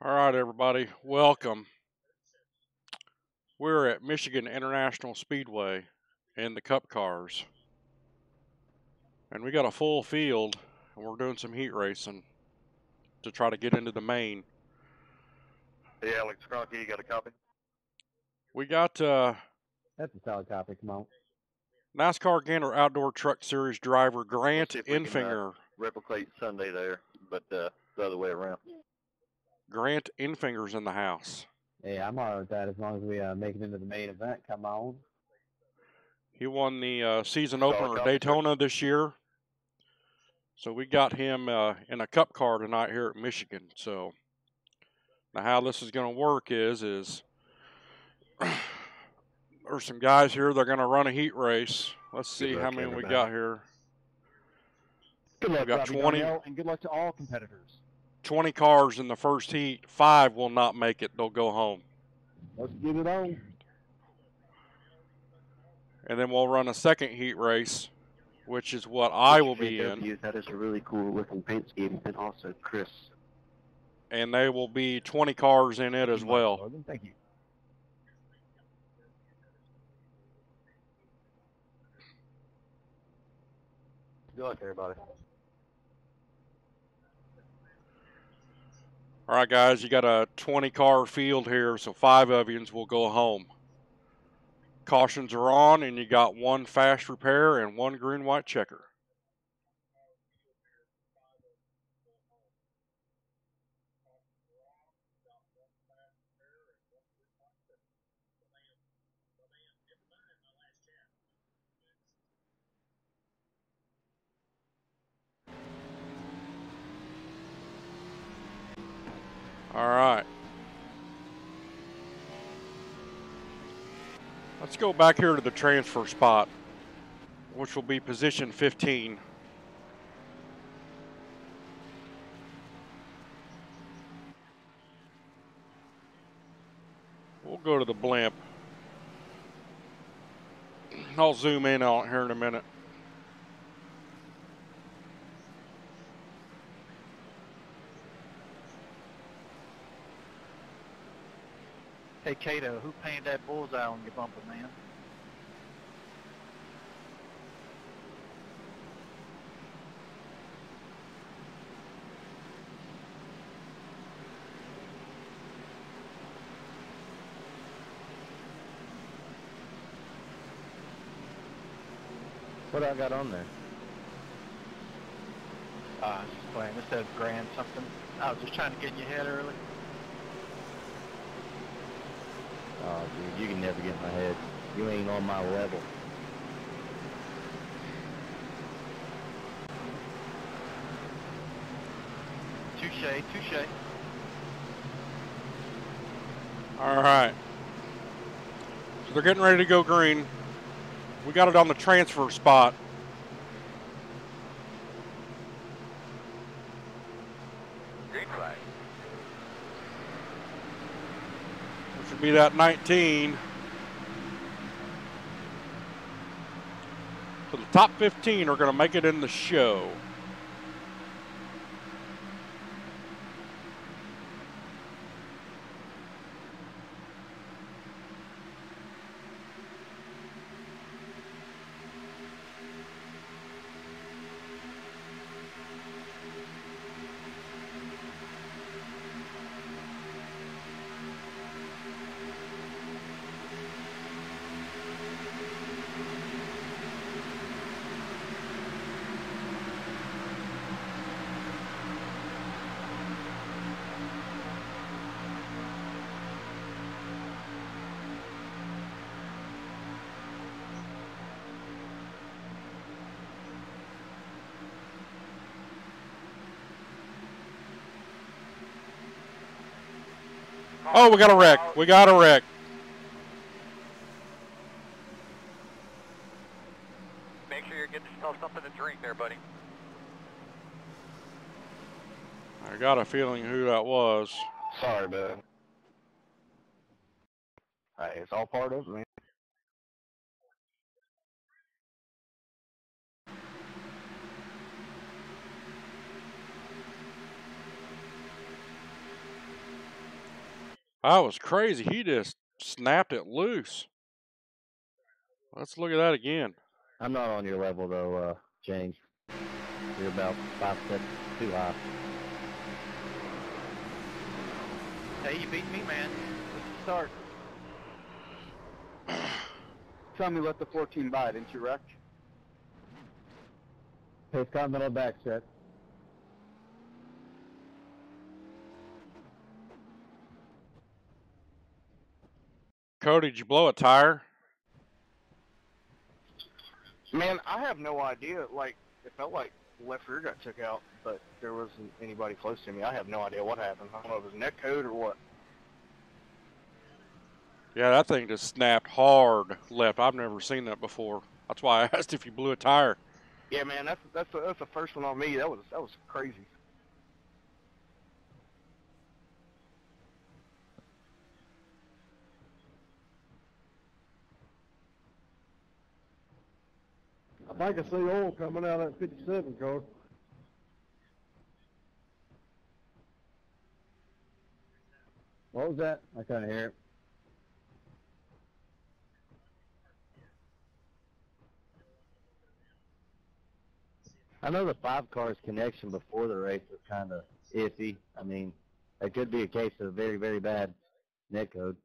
All right, everybody, welcome. We're at Michigan International Speedway in the Cup cars. And we got a full field, and we're doing some heat racing to try to get into the main. Hey, Alex Cronky, you got a copy? We got uh, That's a solid copy. Come on. NASCAR Gander Outdoor Truck Series driver Grant see if we can, uh, Enfinger. Replicate Sunday there, but uh, the other way around. Grant Enfinger's in the house. Yeah, I'm alright with that as long as we uh, make it into the main event. Come on. He won the uh, season opener at. Daytona this year. So we got him uh, in a cup car tonight here at Michigan. So now how this is going to work is is there's some guys here. They're going to run a heat race. Let's see how many we got here. Good luck, got Robbie 20 Darnell, and good luck to all competitors. 20 cars in the first heat. Five will not make it. They'll go home. Let's get it on. And then we'll run a second heat race, which is what I will be in. That is a really cool looking paint scheme, and also Chris. And they will be 20 cars in it as well. Thank you. Good luck, everybody. All right, guys, you got a 20 car field here, so five of yous will go home. Cautions are on, and you got one fast repair and one green white checker. All right. Let's go back here to the transfer spot, which will be position 15. We'll go to the blimp. I'll zoom in on here in a minute. Hey Cato, who painted that bullseye on your bumper, man? What I got on there? Uh, I was just playing. This said grand something. I was just trying to get in your head early. Uh, oh, dude, you can never get in my head. You ain't on my level. Touche, touche. All right. So they're getting ready to go green. We got it on the transfer spot. Green flag. which would be that 19. So the top 15 are going to make it in the show. Oh, we got a wreck. We got a wreck. Make sure you're getting yourself something to drink there, buddy. I got a feeling who that was. Sorry, man. Hey, it's all part of it, man. That was crazy. He just snapped it loose. Let's look at that again. I'm not on your level though, uh, James. You're about five steps too high. Hey, you beat me, man. What's the start? Tell me let the 14 by, didn't you wreck? Pace Continental back set. Cody, did you blow a tire? Man, I have no idea. Like, it felt like the left rear got took out, but there wasn't anybody close to me. I have no idea what happened. I don't know if it was net code or what. Yeah, that thing just snapped hard left. I've never seen that before. That's why I asked if you blew a tire. Yeah, man, that's that's the, that's the first one on me. That was that was crazy. I can see oil coming out of that 57 car. What was that? I couldn't hear it. I know the five cars connection before the race was kind of iffy. I mean, it could be a case of very, very bad net code.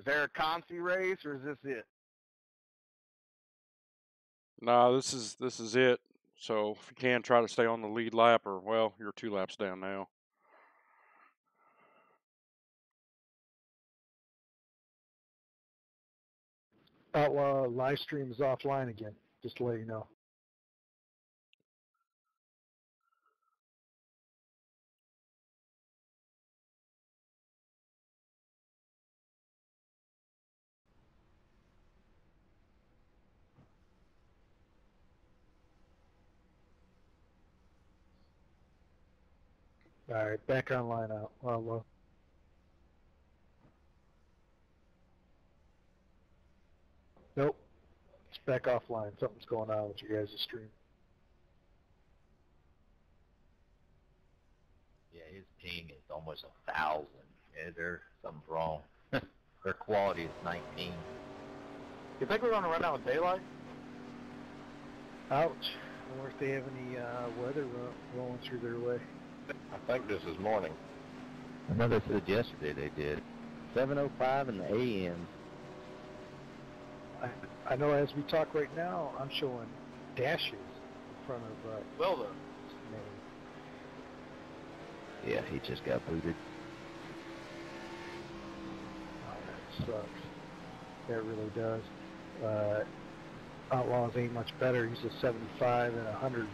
Is there a Consi race or is this it? No, this is this is it. So if you can try to stay on the lead lap, or well, you're two laps down now. Outlaw live stream is offline again, just to let you know. Alright, back online out. Outlaw. Nope. It's back offline. Something's going on with your guys' stream. Yeah, his ping is almost a thousand. Yeah, there's something's wrong. Their quality is 19. You think we're gonna run out of daylight? Ouch. I wonder if they have any uh, weather ro- rolling through their way. I think this is morning. I know they said yesterday they did. 7.05 in the AM. I, I know as we talk right now, I'm showing dashes in front of uh, Well, name. Yeah, he just got booted. Oh, that sucks. That really does. Uh, Outlaws ain't much better. He's a 75 and a 100.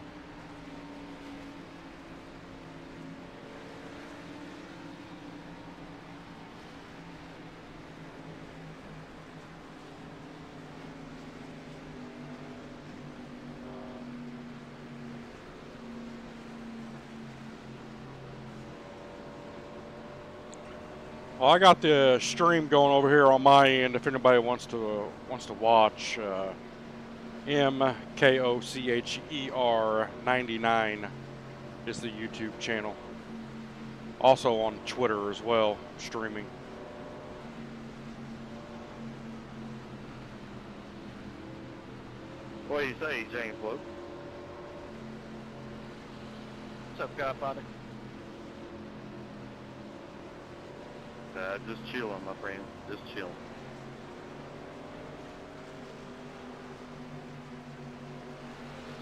Well, I got the stream going over here on my end. If anybody wants to uh, wants to watch, uh, M K O C H E R 99 is the YouTube channel. Also on Twitter as well, streaming. What do you say, James Blue? What's up, Godfather? Uh, just chilling, my friend. Just chilling.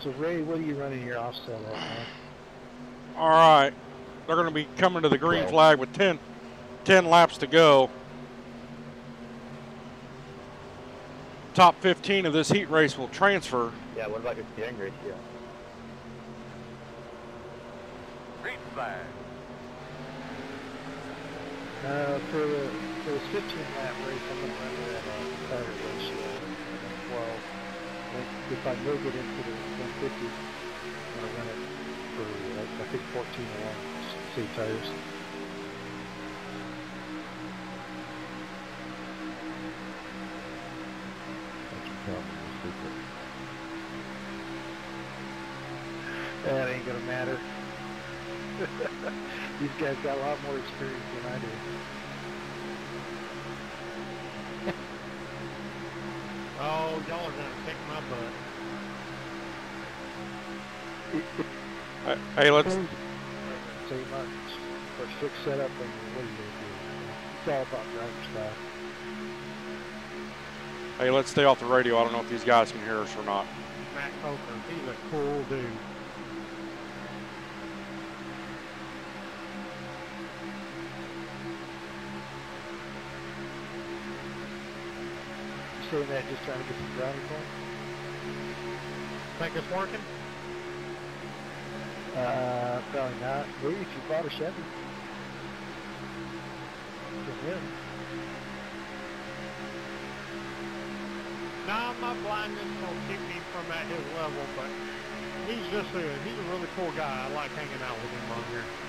So Ray, what are you running your offset at, man? All right, they're going to be coming to the green Well- flag with 10, 10 laps to go. Top 15 of this heat race will transfer. Yeah, what about your steering ratio? Green flag. Uh, for the for this 15 lap race, I'm gonna run it at a tire ratio of 12. Like, if I will get into the 150, I'm gonna run it for I think 14 along C tires. These guys got a lot more experience than I do. Oh, y'all are gonna kick my butt. Hey, Hey, let's Say much, but fix setup and what are you gonna do? It's all about driver style. hey, let's stay off the radio. I don't know if these guys can hear us or not. Matt Kocher, he's a cool dude. Saying that just trying to get some brownie points? Think it's working? Uh, probably not. Maybe if you bought a Chevy. Him. Nah, my blindness don't keep me from at his level, but he's just a, he's a really cool guy. I like hanging out with him on here.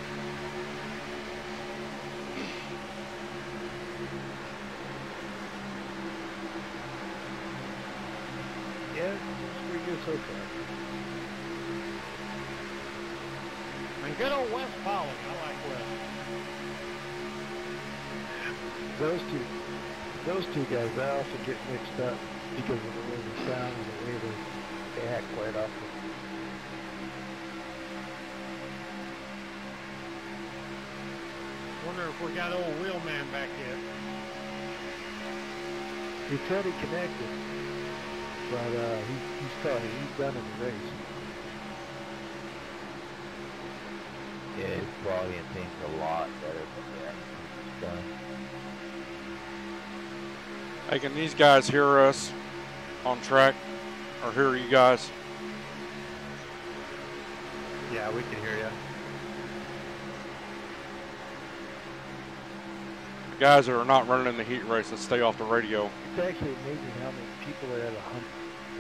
Yeah, it's pretty good so far. And good old Wes Pollock, I like Wes. Those two, those two guys, I also get mixed up because of the way they sound and the way they, they act quite often. Wonder if we got old wheelman back yet. He said he connected, but uh, he, he's probably he's done in the race. Yeah, his quality and things a lot better than that. He's done. Hey, can these guys hear us on track? Or hear you guys? Yeah, we can hear you. Guys that are not running in the heat race, let's stay off the radio. It's actually amazing how many people are at a hundred.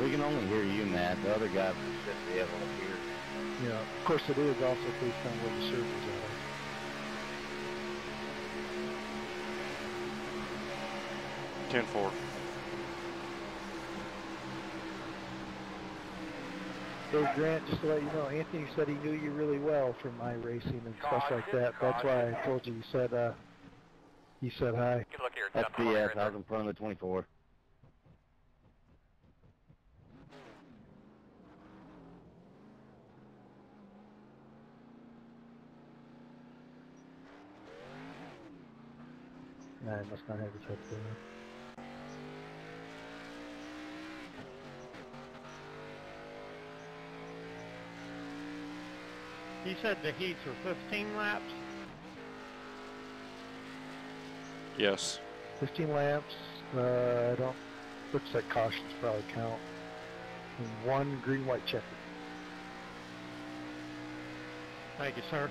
We can only hear you, Matt. The other guy should be able to hear. You know, of course, it is also based on where the servers are. Ten four. Hey Grant, just to let you know, Anthony said he knew you really well from my racing and stuff like that. That's why I told you. He said, uh, he said hi. Good look here. That's Temple here BS. in I was in front of the 24. Nah, I must not have his headset on. He said the heats are 15 laps. Yes. 15 lamps. Uh, I don't. Looks like cautions probably count. And one green white checker. Thank you, sir.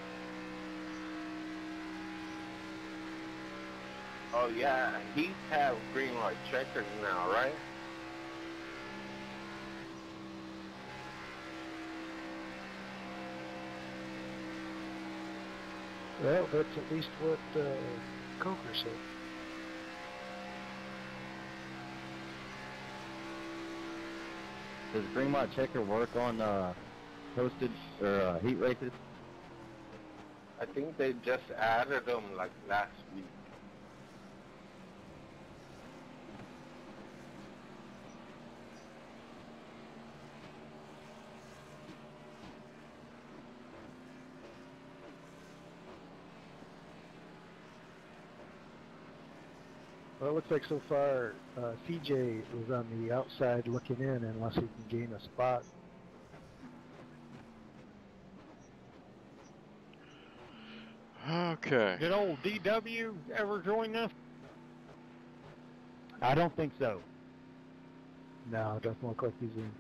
Oh yeah, he have green light checkers now, right? Well, that's at least what uh, Kocher said. Does Greenmont Checker work on uh, posted or uh, heat races? I think they just added them like last week. Looks like so far uh, CJ was on the outside looking in unless he can gain a spot. Okay. Did old DW ever join us? I don't think so. No, it doesn't look like he's in.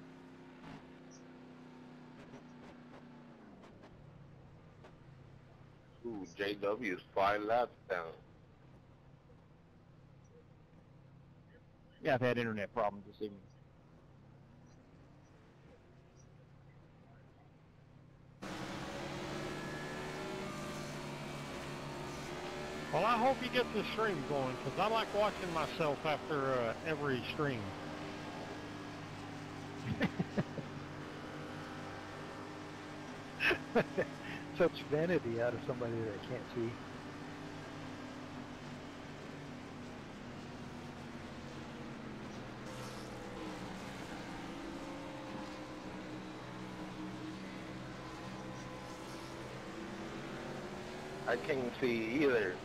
Ooh, JW's five laps down. Yeah, I've had internet problems this evening. Well, I hope you get this stream going because I like watching myself after uh, every stream. such vanity out of somebody that I can't see. I can't see either.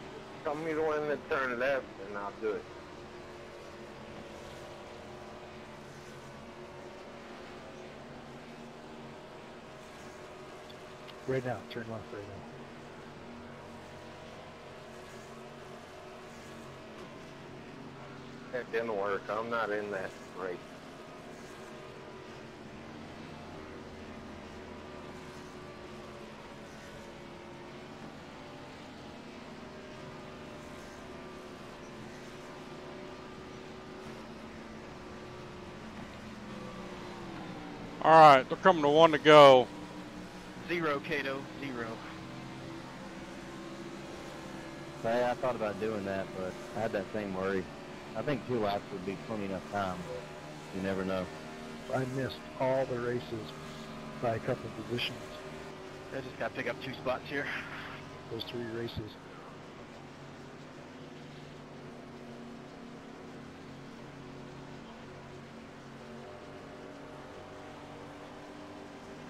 Tell me the one that turn left and I'll do it. Right now, turn left right now. That didn't work. I'm not in that race. All right, they're coming to one to go. Zero, Cato, zero. Hey, I thought about doing that, but I had that same worry. I think two laps would be plenty enough time, but you never know. I missed all the races by a couple of positions. I just gotta pick up two spots here. Those three races.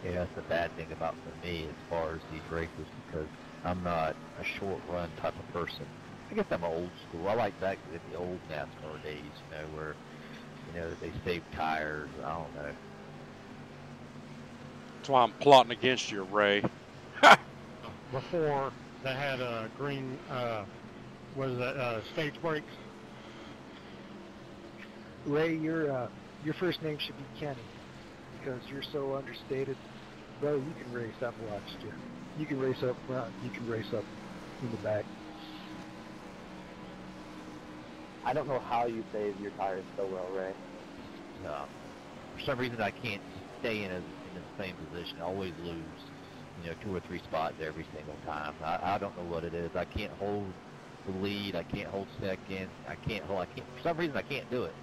Yeah, that's the bad thing about for me as far as these races because I'm not a short run type of person. I guess I'm old school. I like back in the old NASCAR days, you know, where you know they saved tires. I don't know. That's why I'm plotting against you, Ray. Before they had uh, green, uh, was that uh, stage brakes? Ray, your uh, your first name should be Kenny because you're so understated. Bro, you can race. I've watched you. You can race up front. You can race up in the back. I don't know how you save your tires so well, Ray. Uh, for some reason, I can't stay in a in the same position. I always lose, you know, two or three spots every single time. I, I don't know what it is. I can't hold the lead. I can't hold second. I can't hold. I can't. For some reason, I can't do it.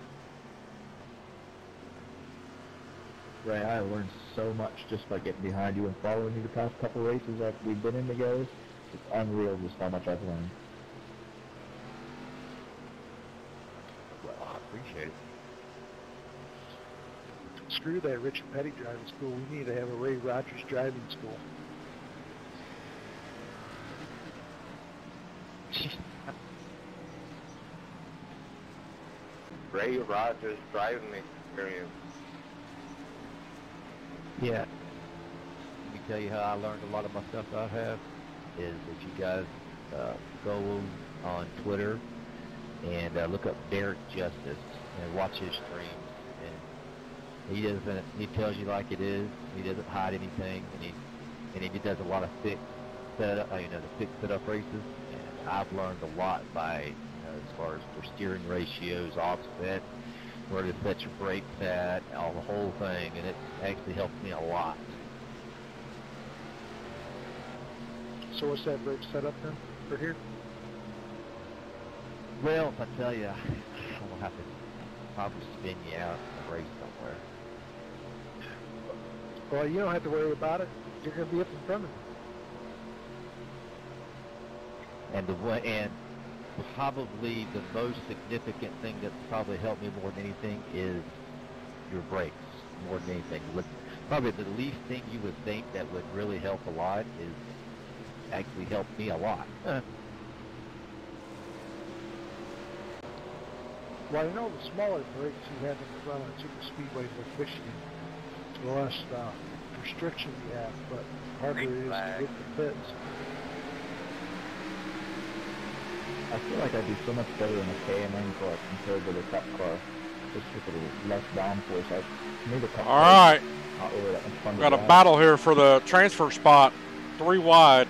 Ray, I learned so much just by getting behind you and following you the past couple races that we've been in together. It's unreal just how much I've learned. Well, I appreciate it. Screw that Richard Petty driving school. We need to have a Ray Rogers driving school. Ray Rogers driving experience. Yeah. Let me tell you how I learned a lot of my stuff I have is that you guys uh, go on Twitter and uh, look up Derek Justice and watch his streams. And he doesn't. He tells you like it is. He doesn't hide anything, and he and he does a lot of fix setup. You know, the fix setup races. And I've learned a lot by you know, as far as for steering ratios, offset, where to set your brakes at, all the whole thing, and it actually helped me a lot. So what's that brake setup then for here? Well, if I tell you, I will have to probably spin you out in a race somewhere. Well, you don't have to worry about it. You're going to be up in front of me. And the one, and probably the most significant thing that's probably helped me more than anything is your brakes. More than anything, What- probably the least thing you would think that would really help a lot is actually helped me a lot. Well, I know the smaller brakes you have in the front on super speedways like Michigan, the less uh, restriction you have, but harder it is to get the pits. I feel like I'd be so much better in a K&N car compared to the cup car. Just with a less downforce. I, to me, the cup All car right, is really that much fun to got a drive. battle here for the transfer spot. Three wide.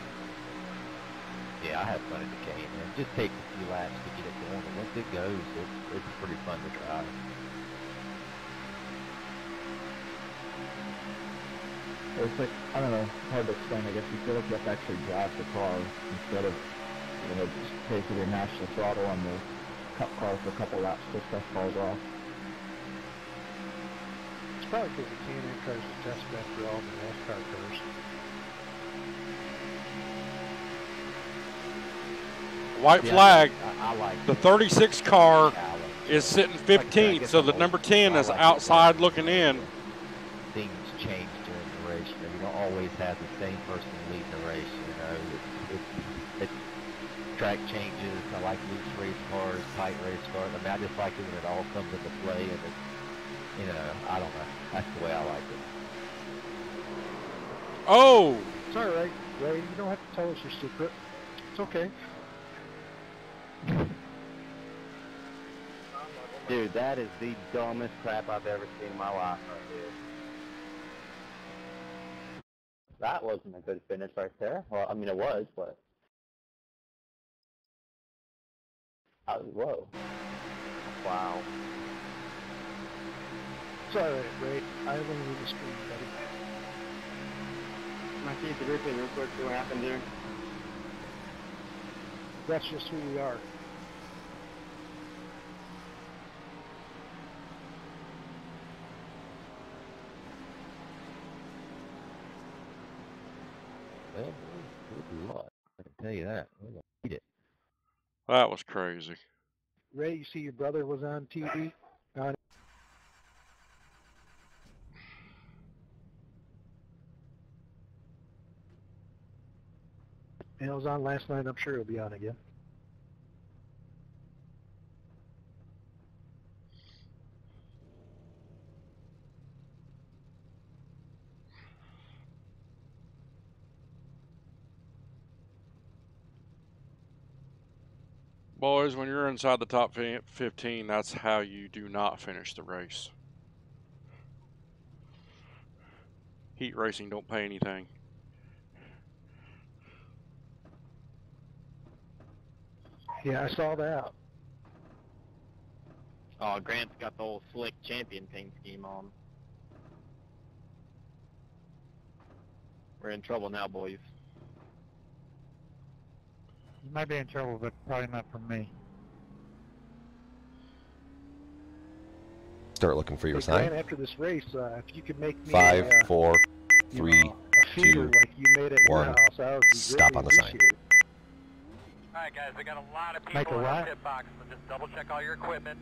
Yeah, I have fun in the game, and just takes a few laps to get it going. And once it goes, it's, it's pretty fun to drive. It's like, I don't know, hard to explain. I guess you feel like you have to actually drive the car instead of, you know, it in national throttle on the cup car for a couple laps till stuff falls off. It's probably because the K&N cars are test bed for all the NASCAR cars. White yeah, flag. I, I like the 36 car yeah, like is sitting 15th, so the number 10 is outside looking in. Things change during the race. You don't always have the same person track changes. I like loose race cars, tight race cars. I mean, I just like it when it all comes into play and it, you know, I don't know. That's the way I like it. Oh, It's all right, Ray. You don't have to tell us your secret. It's okay. Dude, that is the dumbest crap I've ever seen in my life right there. That wasn't a good finish right there. Well, I mean, it was, but... Oh, whoa. Wow. It's all right, Ray. I only need a screen, buddy. Can I see the replay real quick, see what happened there? That's just who we are. Well, good luck. I can tell you that. We're gonna beat it. That was crazy. Ray, you see your brother was on TV? On it was on last night. I'm sure it'll be on again. Boys, when you're inside the top 15, that's how you do not finish the race. Heat racing don't pay anything. Yeah, I saw that. Oh, Grant's got the whole slick champion paint scheme on. We're in trouble now, boys. You might be in trouble, but probably not from me. Start looking for your Hey, sign. Grant, after this race, uh, if you could make me Five, uh, four, you three, know, a two, like you made at your one. house, I would be Stop greatly on the sign. appreciated. Alright guys, we got a lot of Make people a in our what? pit box, so just double check all your equipment.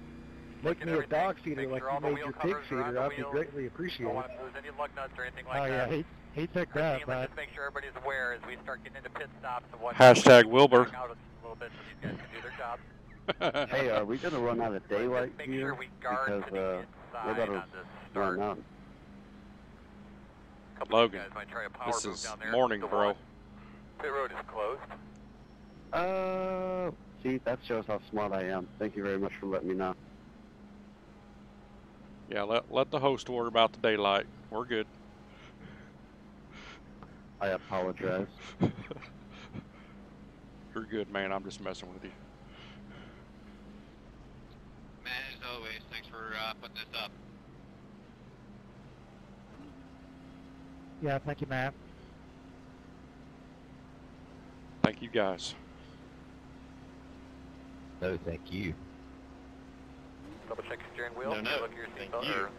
Make at me a dog feeder like sure you made your pig covers are on feeder. the I'd be wheels. greatly Don't want to lose any lug nuts or anything like oh yeah, that. he he took Christine, that, let's but just make sure everybody's aware as we start getting into pit stops and whatnot. Hashtag Wilbur. Back Out a little bit so these guys can do their job. Hey, are we gonna run out of daylight Make here? sure we guard Because, the uh, we're about on to run start. out. Couple Logan, guys might try a power this is down there. morning, Go bro. on. Pit road is closed. Uh, see, that shows how smart I am. Thank you very much for letting me know. Yeah, let, let the host worry about the daylight. We're good. I apologize. You're good, man. I'm just messing with you. Man, as always, thanks for uh, putting this up. yeah, thank you, Matt. Thank you guys. No, thank you. Double check your steering wheel. No, no, Good look at your seatbelt. you. Or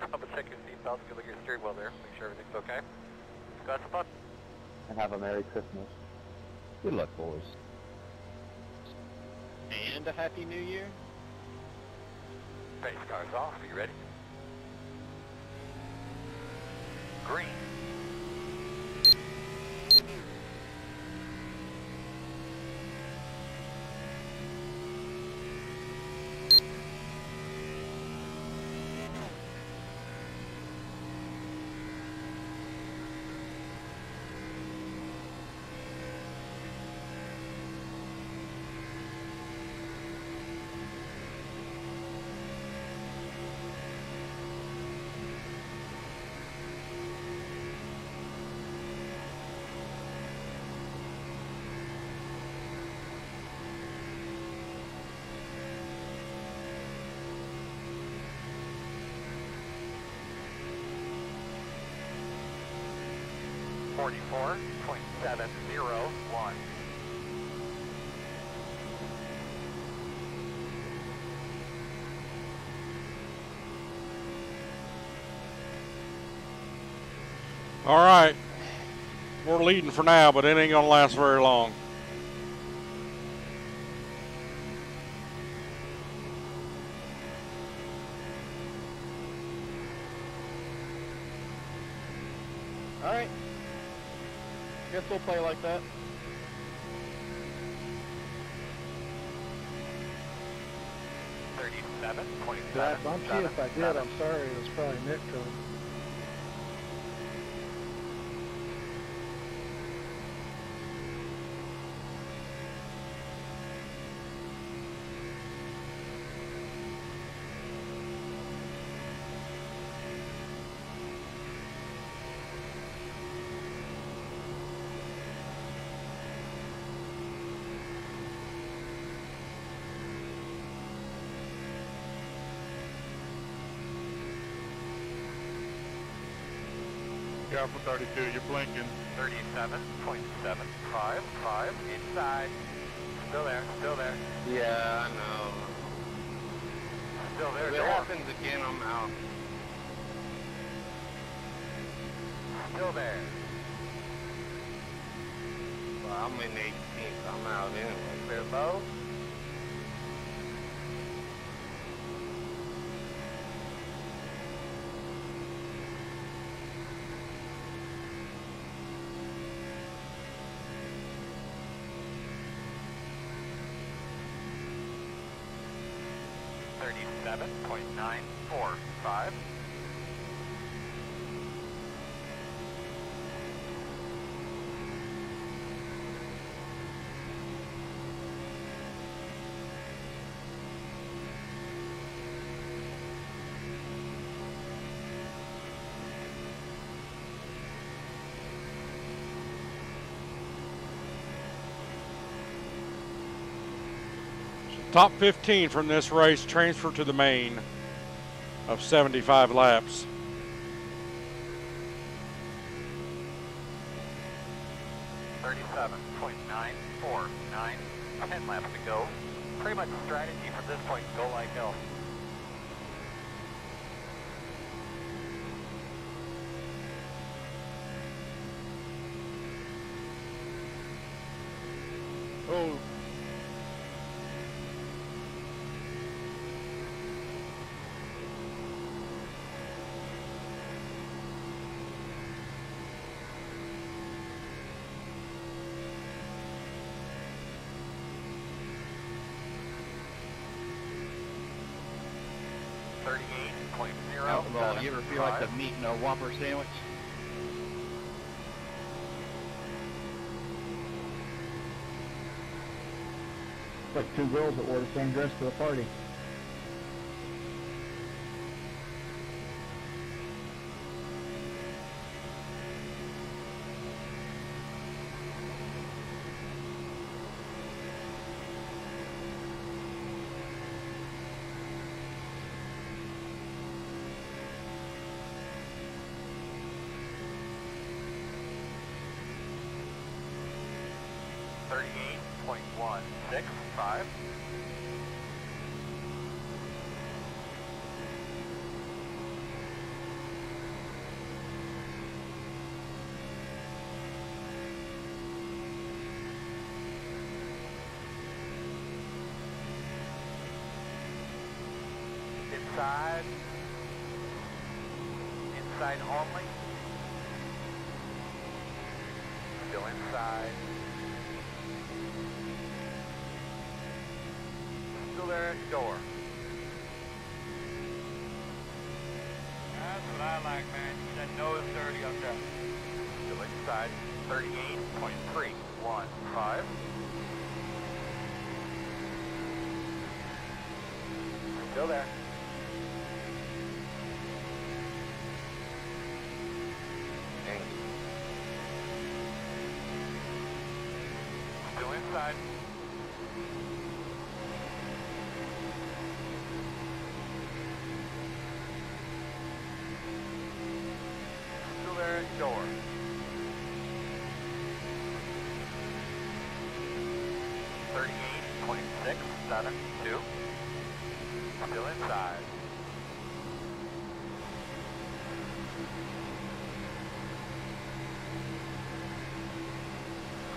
double check your seatbelt. Good look at your steering wheel there. Make sure everything's okay. Got some fun. And have a Merry Christmas. Good luck, boys. And a Happy New Year. Face cars off. Are you ready? Green. Forty-four point seven zero one. All right. We're leading for now, but it ain't to last very long. Play like that. Thirty-seven Did I seven. bump you? If I did, I'm sorry. It was probably net code. Careful 32, you're blinking. Thirty-seven point seven five five inside. Still there. Still there. Yeah, I know. Still there. If it Door. happens again, I'm out. Still there. Well, I'm in 18th. I'm out anyway. Clear low. 7.945. Top 15 from this race transfer to the main of 75 laps. Thirty-seven point nine four nine. Ten laps to go. Pretty much strategy from this point, go like hell. Oh. Thirty-eight point zero Outlaw, you ever feel like the meat in a Whopper sandwich? Like two girls that wore the same dress to a party. Door.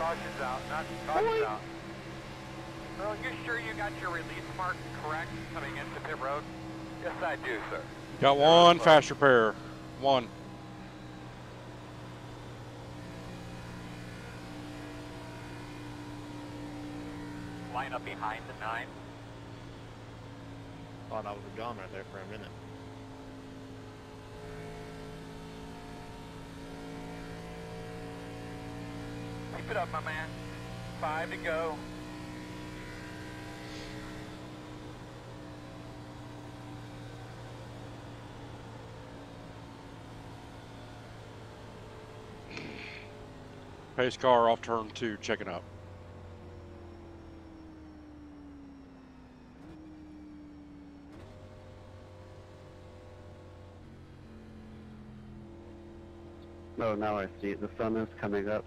Caution's out, not caution's out. Well, you sure you got your release mark correct coming into pit road? Yes, I do, sir. Got one fast repair. One. Line up behind the nine. Oh, Thought I was gone right there for a minute. Keep it up, my man. Five to go. Pace car off turn two, checking up. Oh, now I see it. The sun is coming up.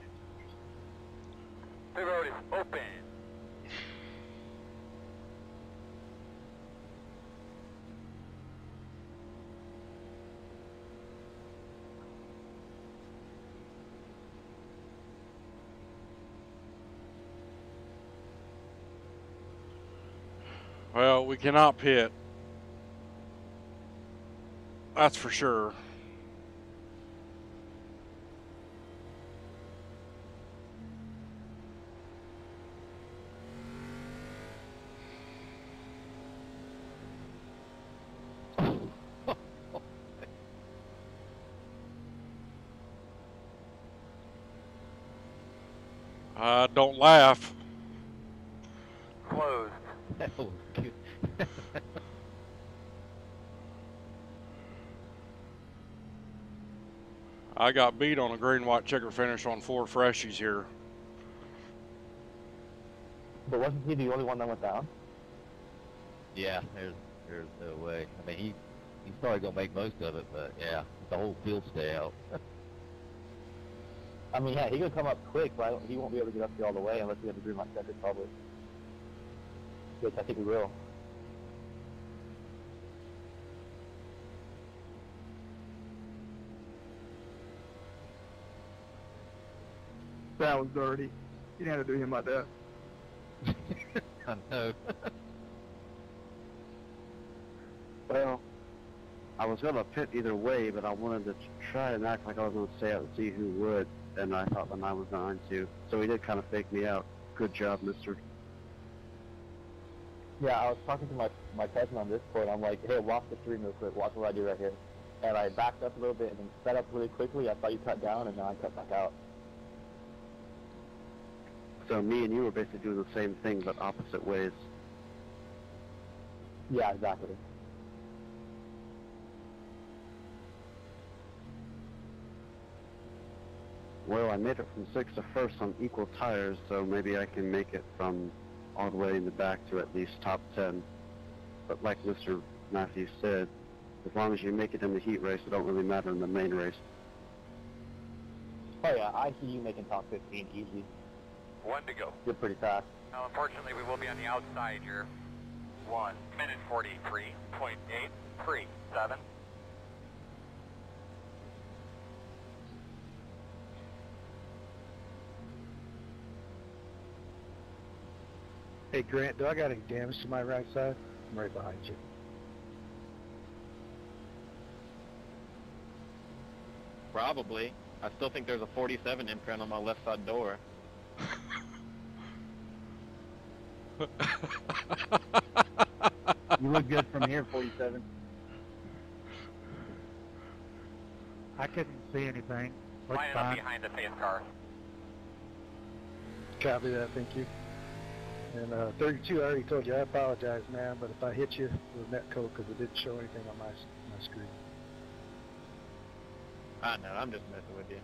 The road is open. Well, we cannot pit. That's for sure. Uh, don't laugh. Closed. That was good. I got beat on a green white checker finish on four freshies here. But wasn't he the only one that went down? yeah, there's there's no way. I mean, he he's probably gonna make most of it, but yeah, the whole field stay out. I mean, yeah, he could come up quick, but I don't, he won't be able to get up there all the way unless we have the green light checker, probably. Which I think we will. That was dirty. You didn't have to do him like that. I know. Well, I was gonna pit either way, but I wanted to try and act like I was gonna stay out and see who would, and I thought the nine was going to. So he did kind of fake me out. Good job, Mister. Yeah, I was talking to my my cousin on Discord. I'm like, hey, watch the stream real quick. Watch what I do right here. And I backed up a little bit and then sped up really quickly. I saw you cut down, and then I cut back out. So me and you were basically doing the same thing, but opposite ways. Yeah, exactly. Well, I made it from sixth to first on equal tires, so maybe I can make it from all the way in the back to at least top 10. But like Mr. Matthews said, as long as you make it in the heat race, it don't really matter in the main race. Oh yeah, I see you making top 15 easy. One to go. You're pretty fast. Now, unfortunately, we will be on the outside here. One minute 43.8, three, seven. Hey Grant, do I got any damage to my right side? I'm right behind you. Probably. I still think there's a 47 imprint on my left side door. You look good from here, 47. I couldn't see anything. Looked Line up fine. behind the pace car. Copy that, thank you. And uh, 32, I already told you, I apologize, man, but if I hit you, it was net code because it didn't show anything on my, my screen. I know, I'm just messing with you.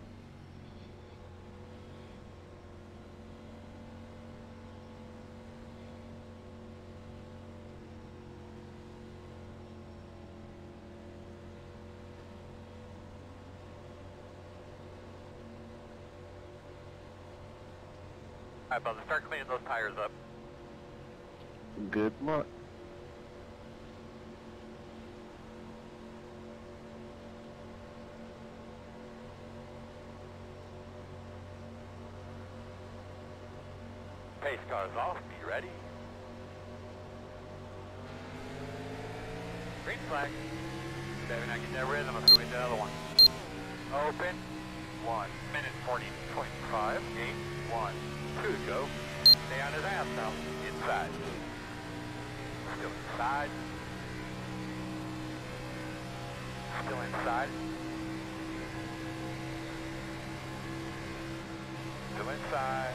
Alright, brother, start cleaning those tires up. Good luck. Pace car's off. Be ready. Green flag. Seven, I get that rhythm. Let's go get the other one. Open. One minute 40.5. Eight. One. Two to go. Stay on his ass now. Inside. Still inside. Still inside. Still inside.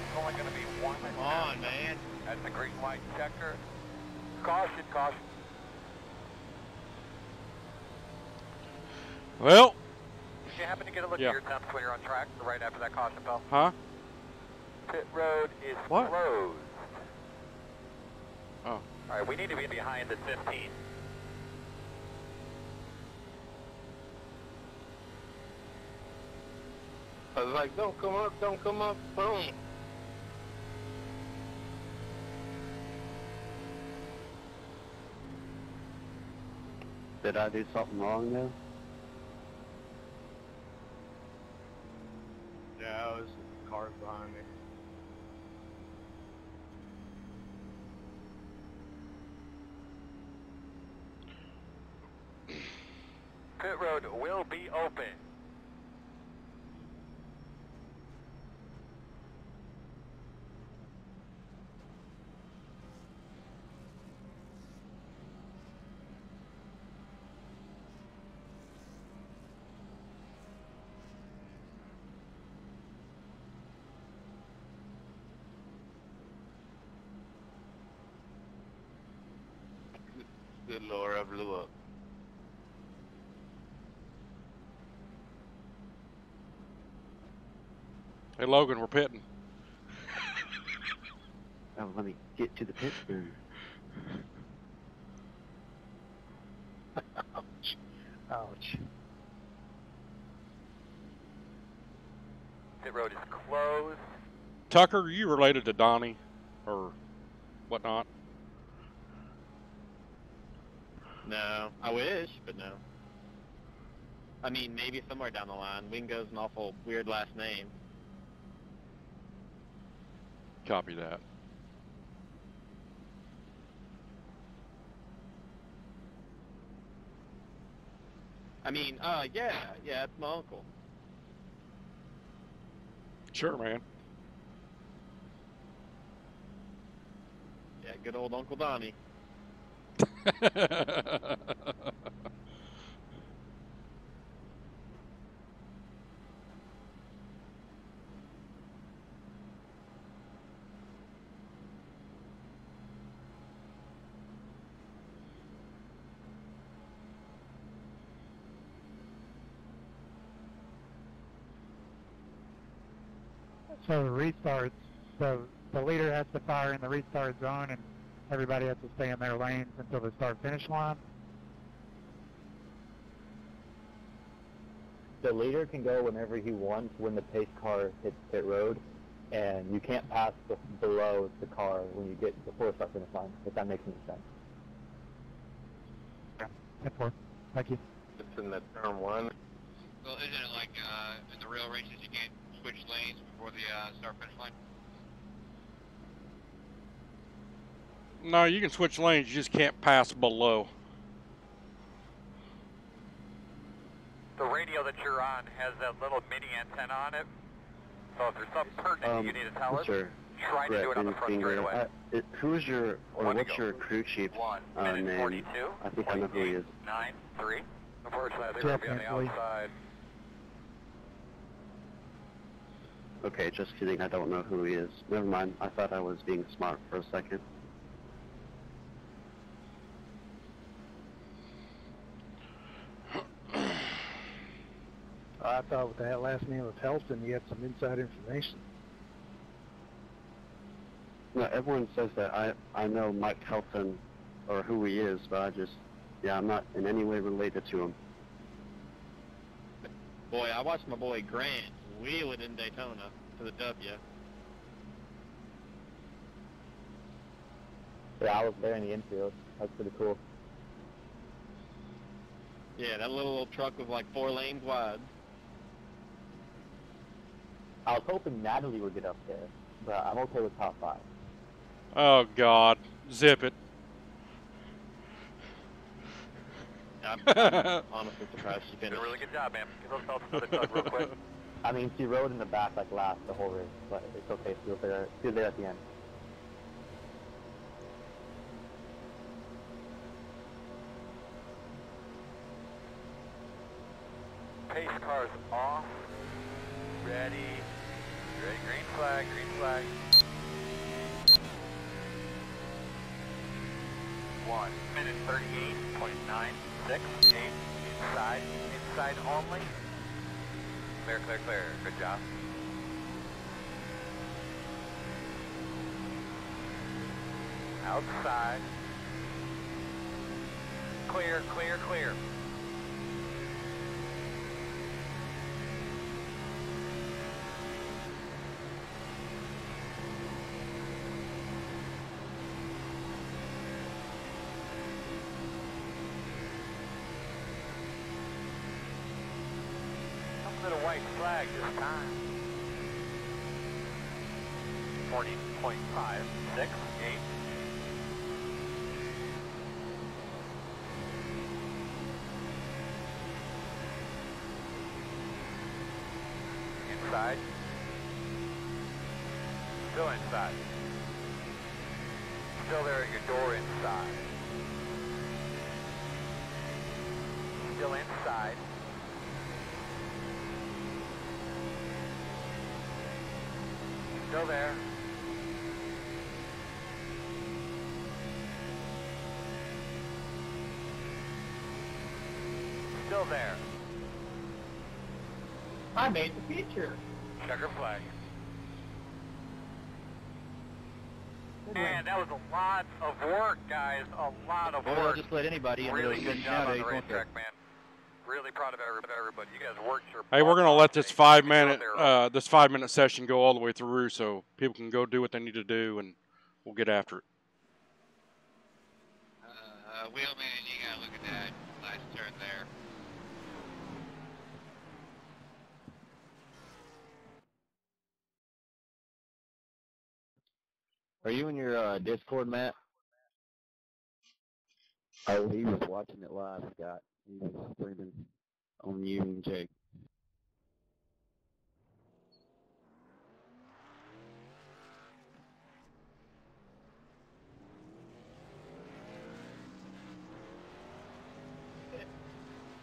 It's only going to be one. Come on, man. That's the green white checker. Caution, caution. Well, Did you happen to get a look Yeah. at your temps when you're on track, right after that caution bell? huh? Pit road is What? closed. Oh. All right, we need to be behind the 15. I was like, don't come up, don't come up, boom. Did I do something wrong there? Yeah, it was cars behind me. Pit road will be open. Good lord, I blew up. Hey, Logan, we're pitting. Oh, let me get to the pit then. Ouch. Ouch. Pit road is closed. Tucker, are you related to Donnie or whatnot? No, I wish, but no. I mean, maybe somewhere down the line. Wingo's an awful weird last name. Copy that. I mean, uh, yeah, yeah, it's my uncle. Sure, man. Yeah, good old Uncle Donnie. So the restarts, so the leader has to fire in the restart zone and everybody has to stay in their lanes until the start finish line. The leader can go whenever he wants when the pace car hits pit road, and you can't pass the, below the car when you get before the start finish line. If that makes any sense. Ten four. Thank you. It's in the turn one. Well, isn't it like uh, in the real races you can't switch lanes before the uh, start finish line? No, you can switch lanes. You just can't pass below. The radio that you're on has that little mini antenna on it. So if there's something pertinent Um, you need to tell us, Mr. try to do it on the Brett front Finger, straightaway. uh, who is your, or One what's your crew chief's One uh, name? 42. I think I know who he is. Nine three. Unfortunately, I think we're be on the Definitely. outside. Okay, just kidding. I don't know who he is. Never mind. I thought I was being smart for a second. I thought with that last name of Helton, you had some inside information. No, everyone says that I I know Mike Helton or who he is, but I just yeah, I'm not in any way related to him. Boy, I watched my boy Grant wheel it in Daytona to the W. Yeah, I was there in the infield. That's pretty cool. Yeah, that little old truck was like four lanes wide. I was hoping Natalie would get up there, but I'm okay with top five. Oh God, zip it. I'm, I'm honestly surprised she Did a really good job, man. Give those fellas another tug real quick. I mean, she rode in the back like last the whole race, but it's okay. She was there. She was there at the end. Pace cars off. Ready. Ready. Green flag. Green flag. One minute thirty-eight point nine six eight. Inside. Inside only. Clear. Clear. Clear. Good job. Outside. Clear. Clear. Clear. Something to the white flag this time. 40.568. I made the feature. Checker flag. Man, that was a lot of work, guys. A lot of Boy, work. they'll just let anybody into really good things job on nowadays, the racetrack, man. Really proud of everybody. You guys worked your Hey, we're gonna let this five minute uh, this five minute session go all the way through, so people can go do what they need to do, and we'll get after it. Uh, Wheelman, you gotta look at that. Nice turn there. Are you in your uh, Discord, Matt? Oh, he was watching it live, Scott. He was streaming on you and Jake.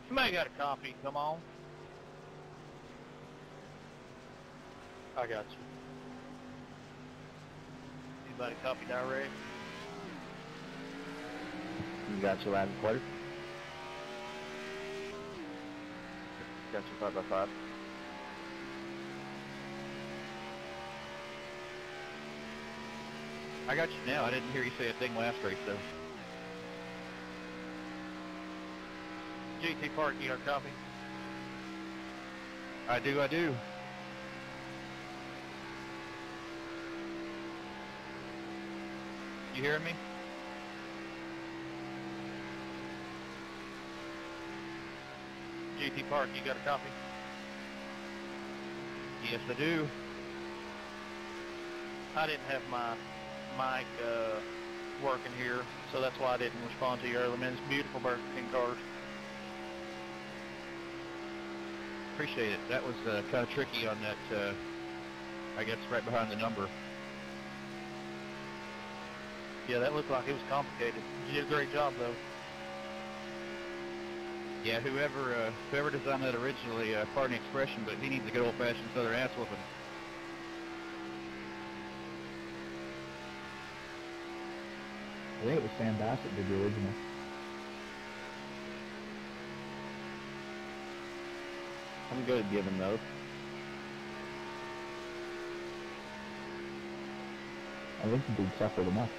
Somebody got a copy, come on. I got you. Anybody copy direct? You got your Latin quarter? Got your five by five. I got you now. I didn't hear you say a thing last race, though. GT Park, you got a copy? I do, I do. You hearing me? GT Park, you got a copy? Yes, I do. I didn't have my mic uh, working here, so that's why I didn't respond to you earlier. Man, it's beautiful Burger King cars. Appreciate it. That was uh, kind of tricky on that, uh, I guess, right behind the number. Yeah, that looked like it was complicated. You did a great job, though. Yeah, whoever uh, whoever designed that originally, uh, pardon the expression, but he needs a good old-fashioned southern ass whooping. I think it was Sam Bassett did the original. I'm good at giving those. I think the dude suffered enough.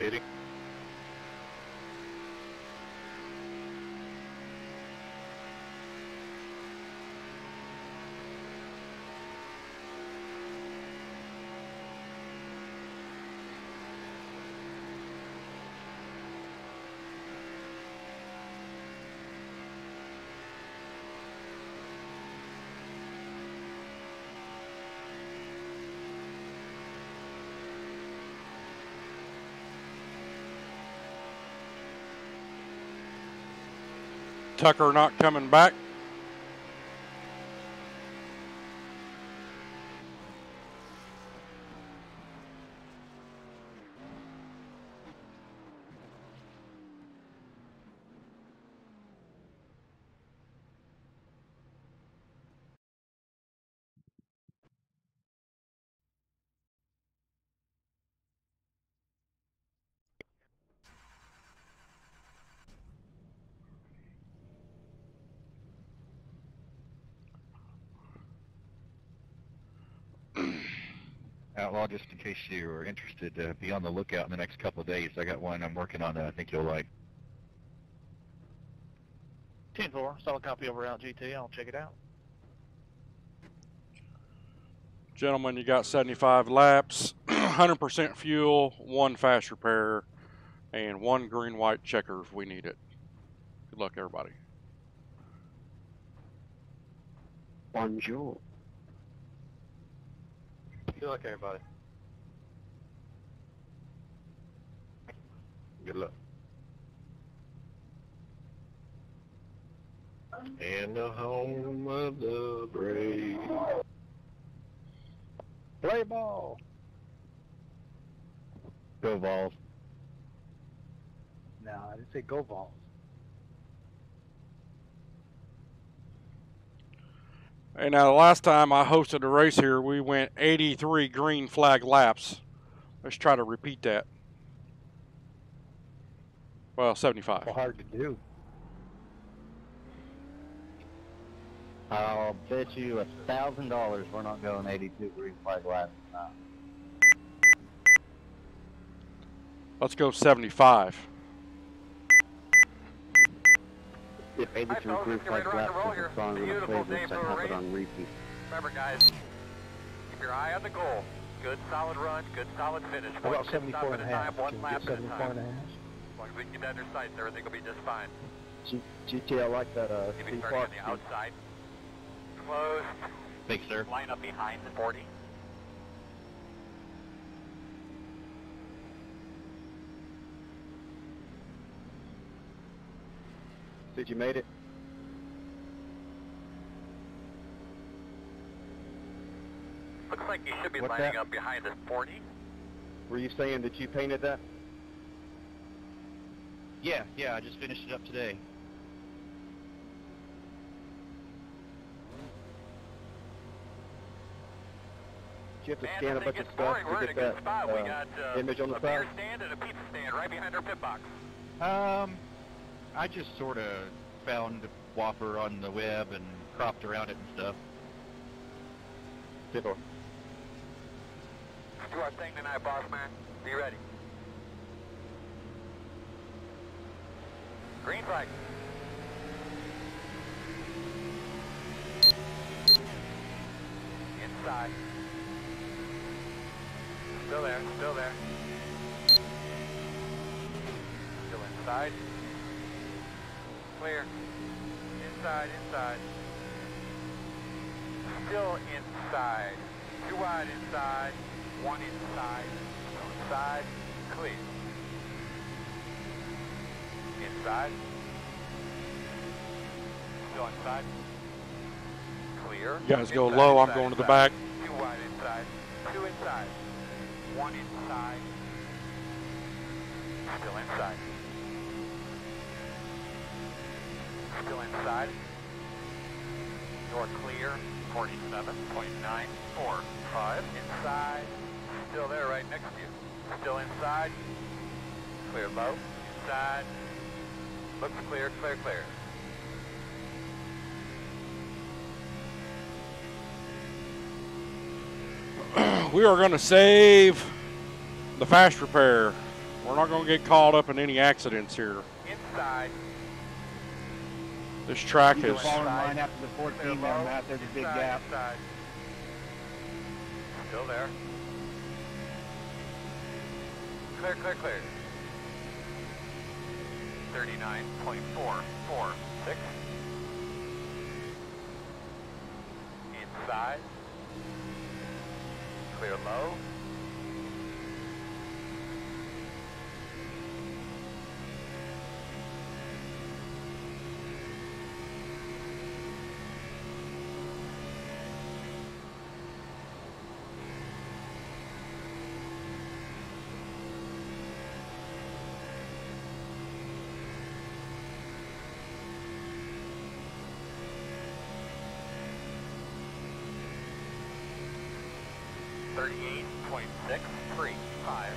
Eighty. Tucker not coming back. Outlaw, just in case you are interested, uh, be on the lookout in the next couple of days. I got one I'm working on that I think you'll like. 10-4, solid copy over out GT. I'll check it out. Gentlemen, you got 75 laps, 100% fuel, one fast repair, and one green white checker if we need it. Good luck, everybody. Bonjour. Good luck, everybody. Good luck. And the home of the brave. Play ball. Go Vols. No, I didn't say go Vols. And now, the last time I hosted a race here, we went 83 green flag laps. Let's try to repeat that. Well, 75. Well, hard to do. I'll bet you a thousand dollars we're not going 82 green flag laps tonight. Let's go 75. If 82 green flag laps is a song of my favorites, I have it on repeat. Remember, guys, keep your eye on the goal. Good solid run, good solid finish. How about 74 and a a time, half? one lap at a 74 time. and a half? As long as we can get that in their sights, everything will be just fine. G- GT, I like that uh, Keep it Steve starting on the outside. Close. Thanks, sir. Line up behind the 40. Did you made it? Looks like you should be What's lining that? up behind the 40. Were you saying that you painted that? Yeah, yeah, I just finished it up today. Did you have to Man, scan a bunch of stuff to get that spot. we uh, got uh, image on the a beer stand and a pizza stand right behind our pit box. Um, I just sort of found Whopper on the web and cropped around it and stuff. Did or? Do our thing tonight, boss man. Be ready. Green flag. Inside. Still there, still there. Still inside. Clear. Inside, inside. Still inside. Two wide inside. One inside. Inside. Clear. Inside. Still inside. Clear. You guys go Inside, low, I'm going to the back. Two wide inside. Two inside. One inside. Still inside. Still inside. Door clear. 47.945. Inside. Still there right next to you. Still inside. Clear low. Inside. Looks clear, clear, clear. we are going to save the fast repair. We're not going to get caught up in any accidents here. Inside. This track You is. fall line after the 14 there, Matt. There's a big gap. inside. Still there. Clear, clear, clear. 39.446. Inside. Clear low. Thirty-eight point six three five.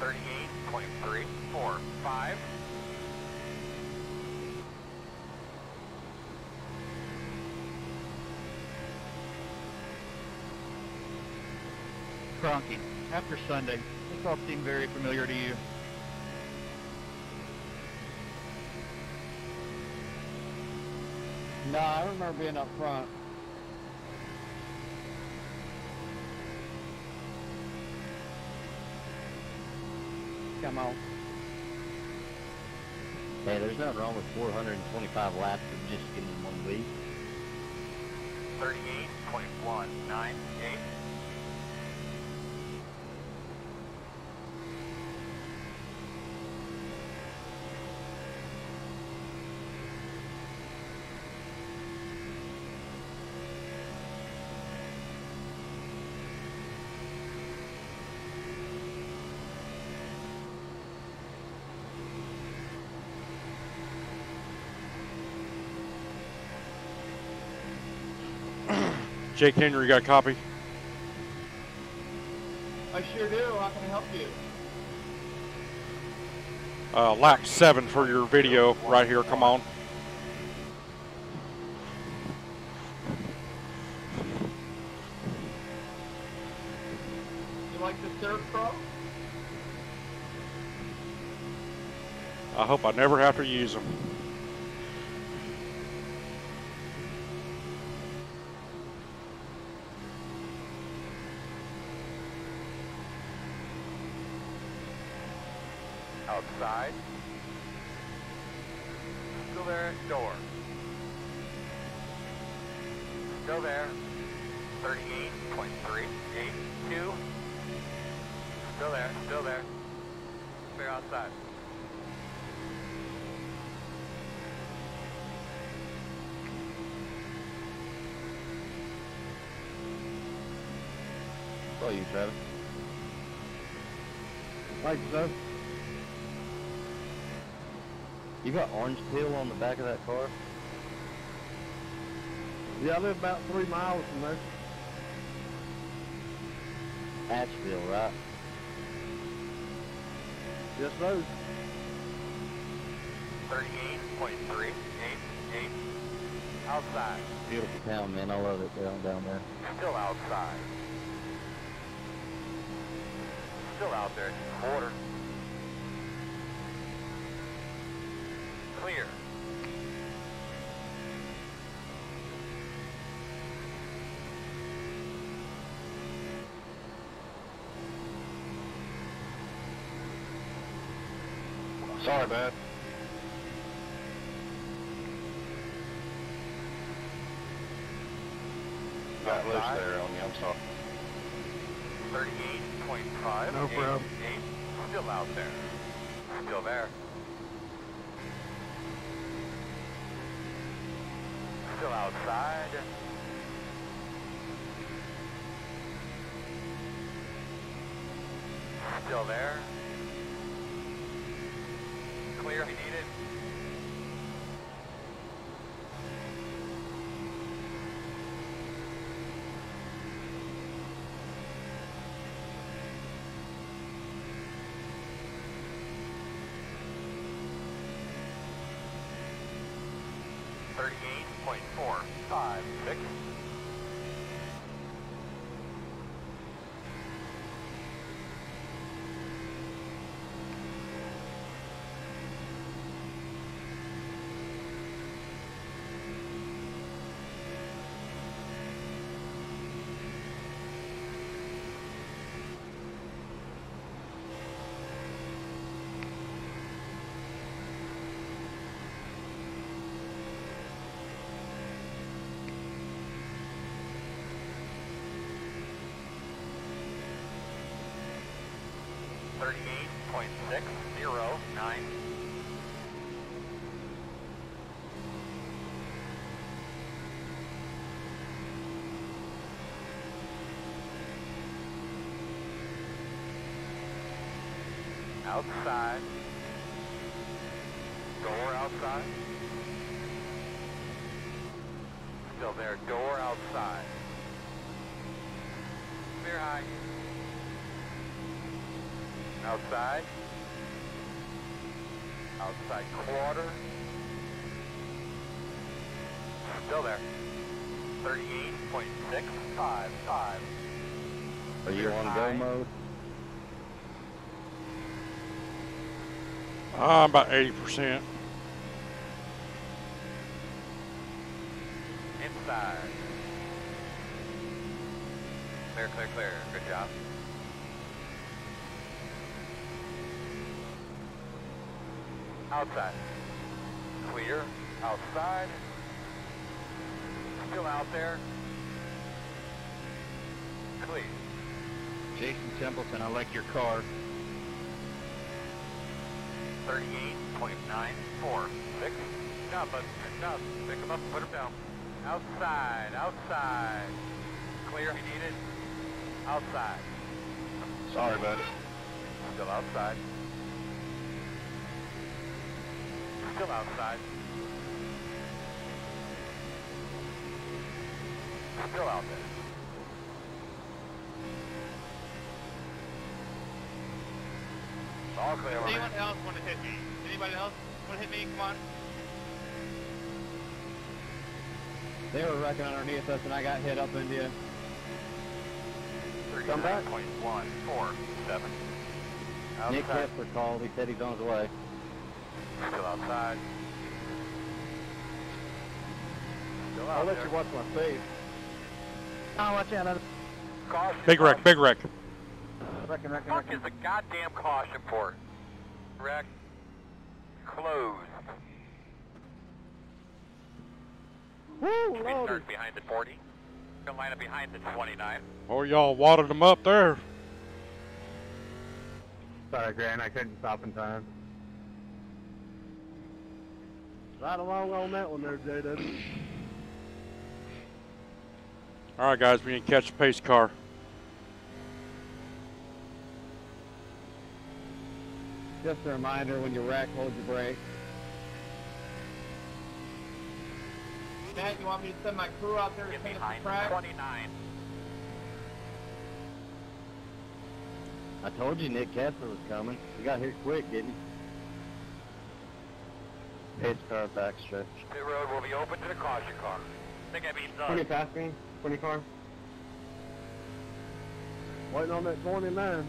Thirty-eight point three four five. Cronky, after Sunday, this all seemed very familiar to you. No, I remember being up front. Come on. Hey, there's nothing wrong with 425 laps of just getting one week. Thirty-eight point one nine eight. Jake Henry got a copy. I sure do. How can I help you? Uh, lap seven for your video right here. Come on. You like the surf pro? I hope I never have to use them. Outside. Still there door. Still there. Thirty-eight point three eight two. Still there, still there. Clear outside. Oh, you, Travis. Like so. You got orange peel on the back of that car? Yeah, I live about three miles from there. Asheville, right? Yes, sir. Thirty-eight point three eight eight. Outside. Beautiful town, man. I love it down down there. Still outside. Still out there. Quarter. Sorry, man. Got loose there on you, I'm sorry. 38.5. No problem. Still out there. Still there. Still outside. Still there. Clear if you need it. Thirty-eight point four five six. Thirty-eight point six zero nine. Outside. Door outside. Still there. Door outside. Clear high. Outside. Outside quarter. Still there. 38.655. Are you on go mode? Uh, about 80%. Inside. Clear, clear, clear. Good job. Outside. Clear. Outside. Still out there. Clear. Jason Templeton, I like your car. 38.946. Job, bud. Good job. Pick him up, put him down. Outside, outside. Clear if you need it. Outside. Sorry, bud. Still outside. Still outside. Still out there. All clear. Does anyone here. else want to hit me? Anybody else want to hit me? Come on. They were wrecking underneath us and I got hit up into you. Come back. Point one four seven. Nick Outside. Kessler called. He said he's on his way. Still outside. Still out I'll let there. you watch my face. Oh, watch out. Caution. Big wreck, big wreck. Reckon, reckon, Fuck reckon. is the goddamn caution port? Wreck. Closed. Woo, Should be start behind the 40. Gonna line up behind the 29. Oh, y'all wadded them up there. Sorry, Grant, I couldn't stop in time. Right along on that one there, JW. All right, guys, we need to catch the pace car. Just a reminder, when you wreck, hold your brake. Matt, you want me to send my crew out there to Get clean up behind the the track? 29. I told you Nick Kessler was coming. He got here quick, didn't he? Pace car backstretch. Pit road will be open to the caution car. I think that means done. past me, 20 car. Waiting on that 29.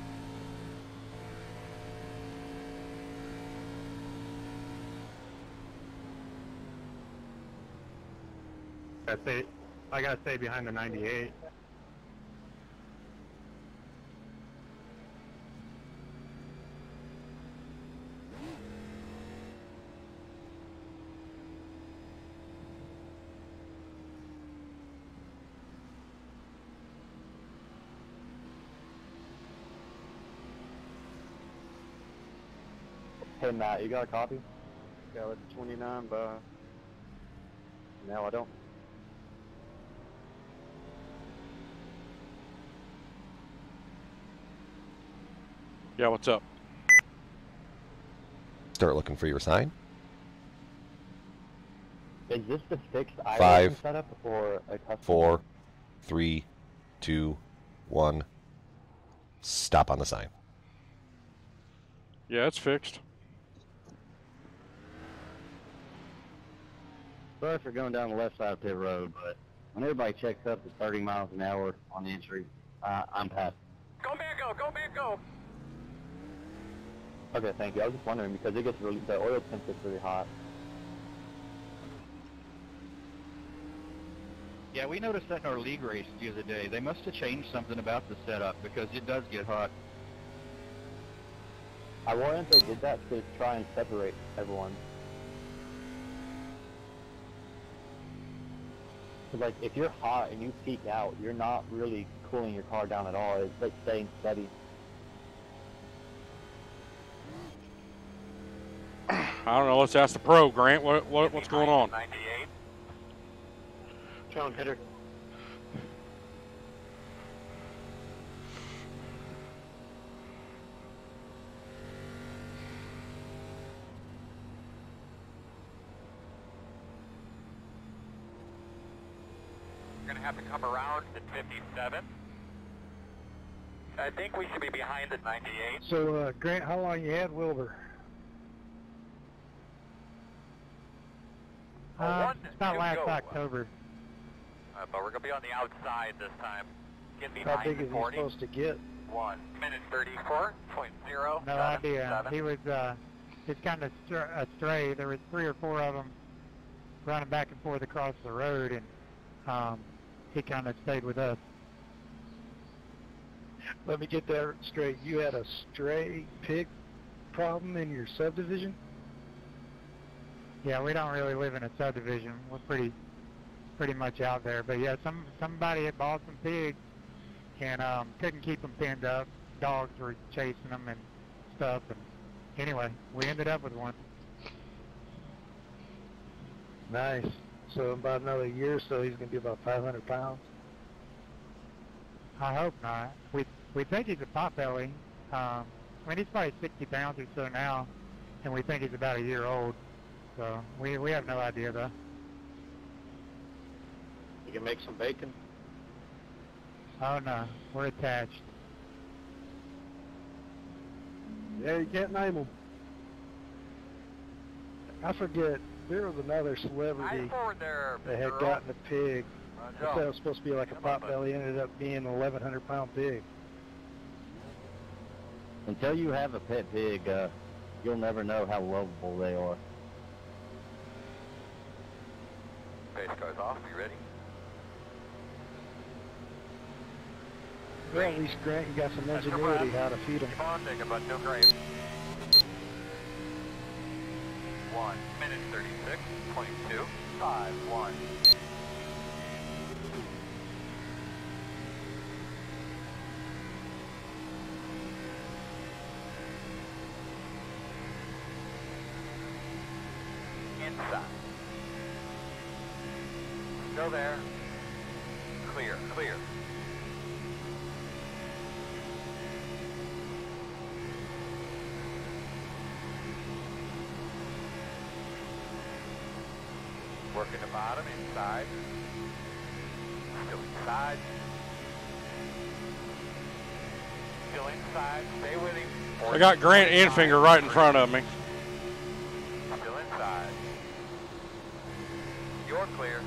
I stay, I gotta stay behind the 98. Hey Matt, you got a copy? Yeah, with 29, but no, I don't. Yeah, what's up? Start looking for your sign. Is this the fixed Five, iRacing setup or a custom? Four, three, two, one. Stop on the sign. Yeah, it's fixed. Sorry for going down the left side of pit road, but when everybody checks up to 30 miles an hour on the entry, uh, I'm past. Go back, go, go back, go. Okay, thank you. I was just wondering because it gets really the oil temp gets really hot. Yeah, we noticed that in our league race the other day. They must have changed something about the setup because it does get hot. I wonder if they did that to try and separate everyone. 'Cause, like, if you're hot and you peak out, you're not really cooling your car down at all. It's like staying steady. I don't know. Let's ask the pro, Grant. What, what what's going on? 98. John Hitter. We're gonna have to come around at 57. I think we should be behind at 98. So, uh, Grant, how long you had Wilbur? Uh, Uh, it's about two last go. October. Uh, but we're gonna be on the outside this time. Get How big is he supposed to get? One minute 34.0. No idea. He was, uh, he's kind of astray. There was three or four of them running back and forth across the road, and um, he kind of stayed with us. Let me get that straight. You had a stray pig problem in your subdivision? Yeah, we don't really live in a subdivision. We're pretty, pretty much out there. But yeah, some somebody had bought some pigs and um, couldn't keep them pinned up. Dogs were chasing them and stuff. And anyway, we ended up with one. Nice. So in about another year or so, he's going to be about 500 pounds. I hope not. We we think he's a pot belly. Um, I mean, he's probably 60 pounds or so now, and we think he's about a year old. So we we have no idea though. You can make some bacon. Oh no, we're attached. Yeah, you can't name him. I forget. There was another celebrity forward there, that had girl. gotten a pig. I thought it was supposed to be like a pot belly. Ended up being an 1,100 pound pig. Until you have a pet pig, uh, you'll never know how lovable they are. Base car's off. You ready? Well, at least Grant, you got some ingenuity how to feed them. Keep on digging, but no grave. One minute 36.2. Five, one. Inside. Go there. Bottom, inside. Still inside. Still inside. Stay with him. I got Grant Enfinger right in front of me. Still inside. You're clear.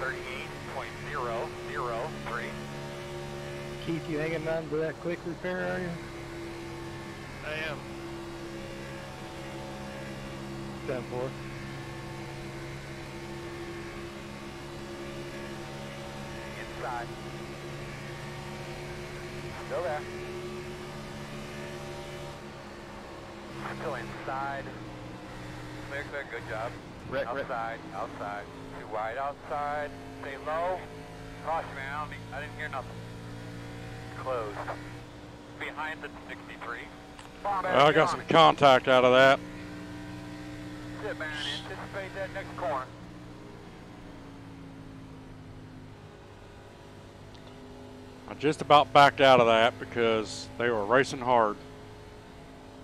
Thirty-eight point zero zero three. Keith, you hanging on to that quick repair, uh, are you? I am. Ten four. Inside. Still there. Still inside. Clear, clear, good job. Rick, Rick. outside, outside. Too wide outside. Stay low. Caution, man, I, don't I didn't hear nothing. Closed. Behind the 63. Bomb Well, I got some contact out of that. Sit, man. Anticipate that next corner. I just about backed out of that because they were racing hard.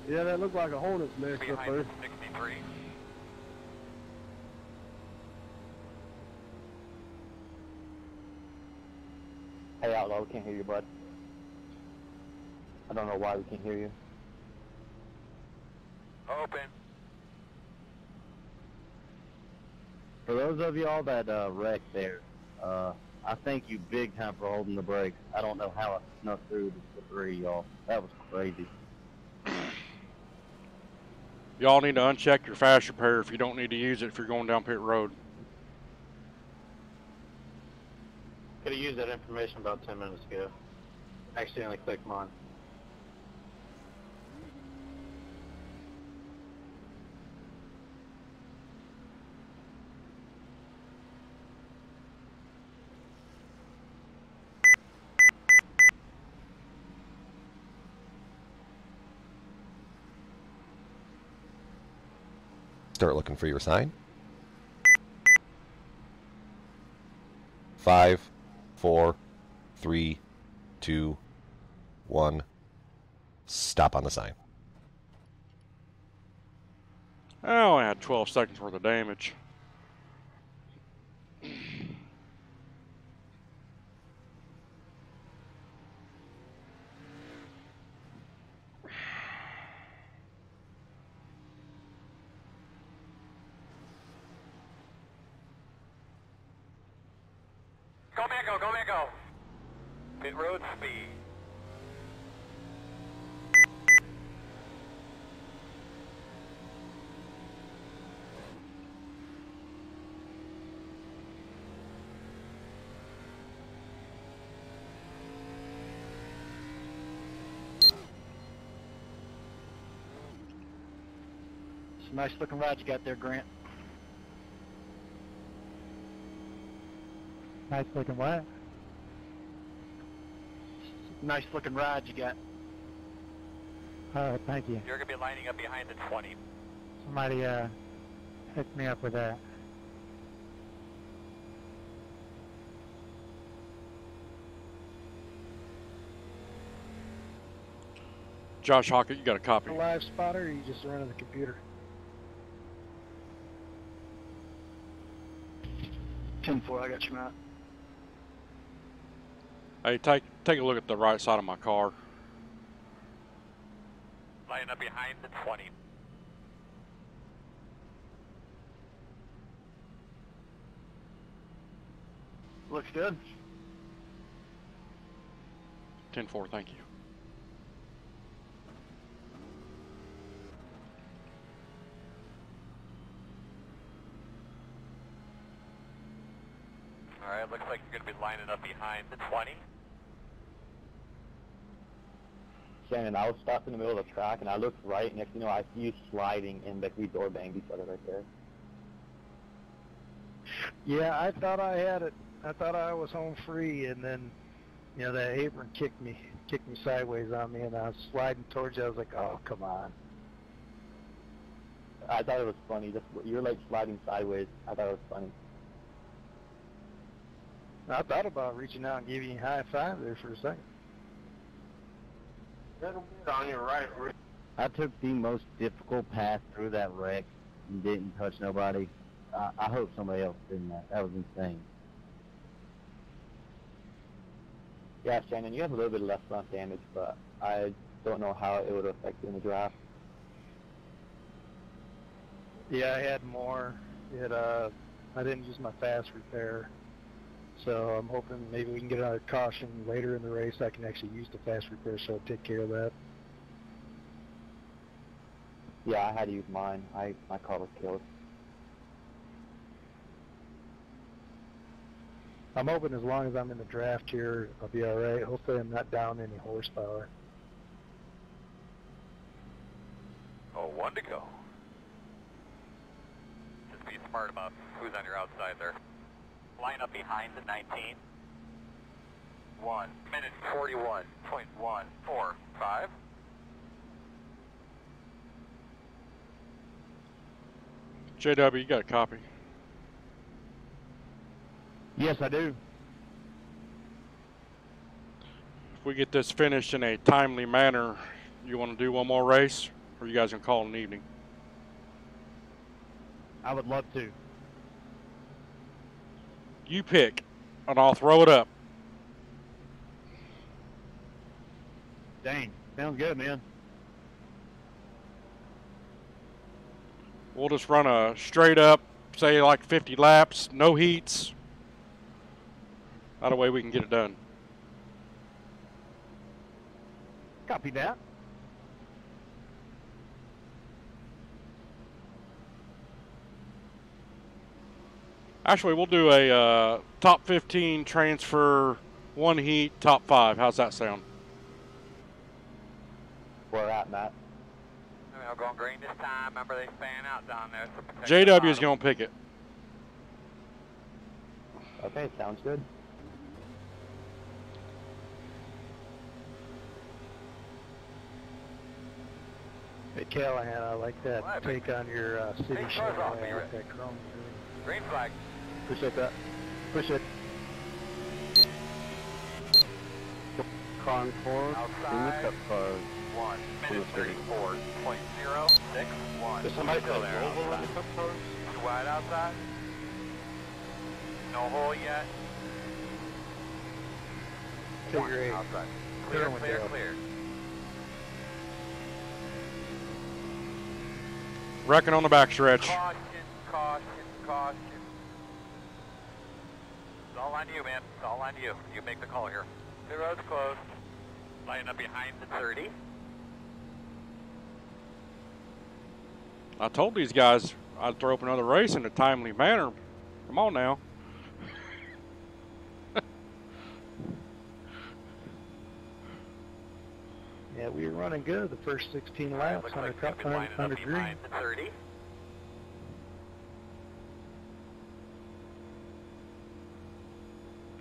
Yeah, that looked like a hornet's nest up there. 63. Hey, Outlaw, we can't hear you, bud. I don't know why we can't hear you. Open. For those of y'all that uh, wrecked there, uh, I thank you big time for holding the brakes. I don't know how I snuck through the three y'all. That was crazy. Y'all need to uncheck your fast repair if you don't need to use it if you're going down pit road. Could have used that information about 10 minutes ago. Accidentally clicked mine. Start looking for your sign. Five, four, three, two, one. Stop on the sign. I had 12 seconds worth of damage. Go, man, go, go, man, go. Pit road speed. It's a nice looking ride you got there, Grant. Nice looking what? Nice looking ride you got. Oh, thank you. You're going to be lining up behind the 20. Somebody uh hooked me up with that. Josh Hockett, you got a copy. A live spotter or you just running the computer? Ten four, I got you, Matt. Hey, take take a look at the right side of my car. Lining up behind the 20. Looks good. 10-4, thank you. All right, looks like you're going to be lining up behind the 20. Shannon, I was stopped in the middle of the track, and I looked right, next thing you know, I see you sliding, and like we door banged each other right there. Yeah, I thought I had it. I thought I was home free, and then, you know, that apron kicked me, kicked me sideways on me, and I was sliding towards you. I was like, oh, come on. I thought it was funny. Just you're like sliding sideways. I thought it was funny. I thought about reaching out and giving you a high five there for a second. Little bit on your right, Rick. I took the most difficult path through that wreck and didn't touch nobody. I, I hope somebody else did that. That was insane. Yeah, Shannon, you have a little bit of left front damage, but I don't know how it would affect you in the draft. Yeah, I had more. It uh, I didn't use my fast repair, so I'm hoping maybe we can get another caution later in the race. I can actually use the fast repair, so I'll take care of that. Yeah, I had to use mine. I my car was killed. I'm hoping as long as I'm in the draft here, I'll be all right. Hopefully, I'm not down any horsepower. Oh, one to go. Just be smart about who's on your outside there. Line up behind the 19. One minute 41.145. JW, you got a copy. Yes, I do. If we get this finished in a timely manner, you want to do one more race, or you guys gonna call it an evening? I would love to. You pick, and I'll throw it up. Dang, sounds good, man. We'll just run a straight up, say like 50 laps, no heats. That way we can get it done. Copy that. Actually, we'll do a uh, top 15 transfer, one heat, top five. How's that sound? Where at, Matt? I mean, I'm going green this time. Remember, they fan out down there. So protect the JW is going to pick it. Okay, sounds good. Hey, Callahan, I like that What? take on your uh, city Hey, show. cars off me, I Rick. like that chrome. Green flag. Appreciate that. Appreciate it. Concord in the Outside. cup cars. One minute Yes, sir. 34.061. Does somebody Still put there Volvo on outside. the cup cars? Too wide outside. No hole yet. Figure eight. Outside. Clear, Clear one, clear, clear. Wrecking on the backstretch. Caution, caution, caution. It's all on you, man. It's all on you. You make the call here. The road's closed. Line up behind the 30. I told these guys I'd throw up another race in a timely manner. Come on now. Yeah, we were running good the first 16 laps looks under, like cup, you've been under, lining up under green. 30.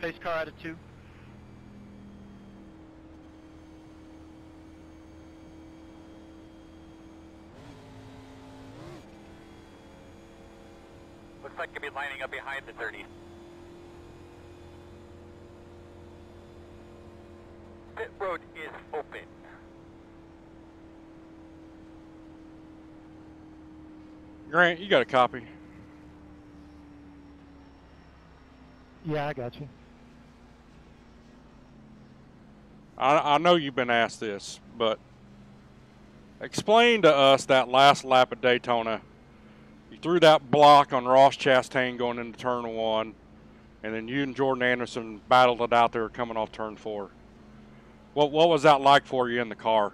Pace car out of two. Looks like you'll be lining up behind the 30. Pit road is open. Grant, you got a copy. Yeah, I got you. I, I know you've been asked this, but explain to us that last lap at Daytona. You threw that block on Ross Chastain going into turn one, and then you and Jordan Anderson battled it out there coming off turn four. What what was that like for you in the car?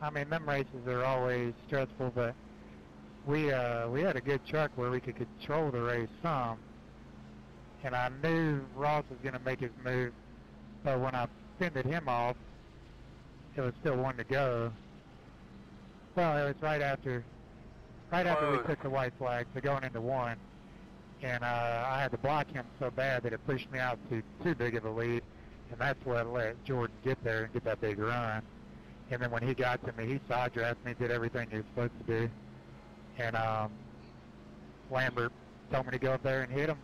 I mean, them races are always stressful, but we uh, we had a good truck where we could control the race some, and I knew Ross was going to make his move, but when I fended him off, it was still one to go. Well, it was right after, right after we took the white flag, so going into one, and uh, I had to block him so bad that it pushed me out to too big of a lead, and that's what let Jordan get there and get that big run. And then when he got to me, he side drafted me, did everything he was supposed to do. And um, Lambert told me to go up there and hit him.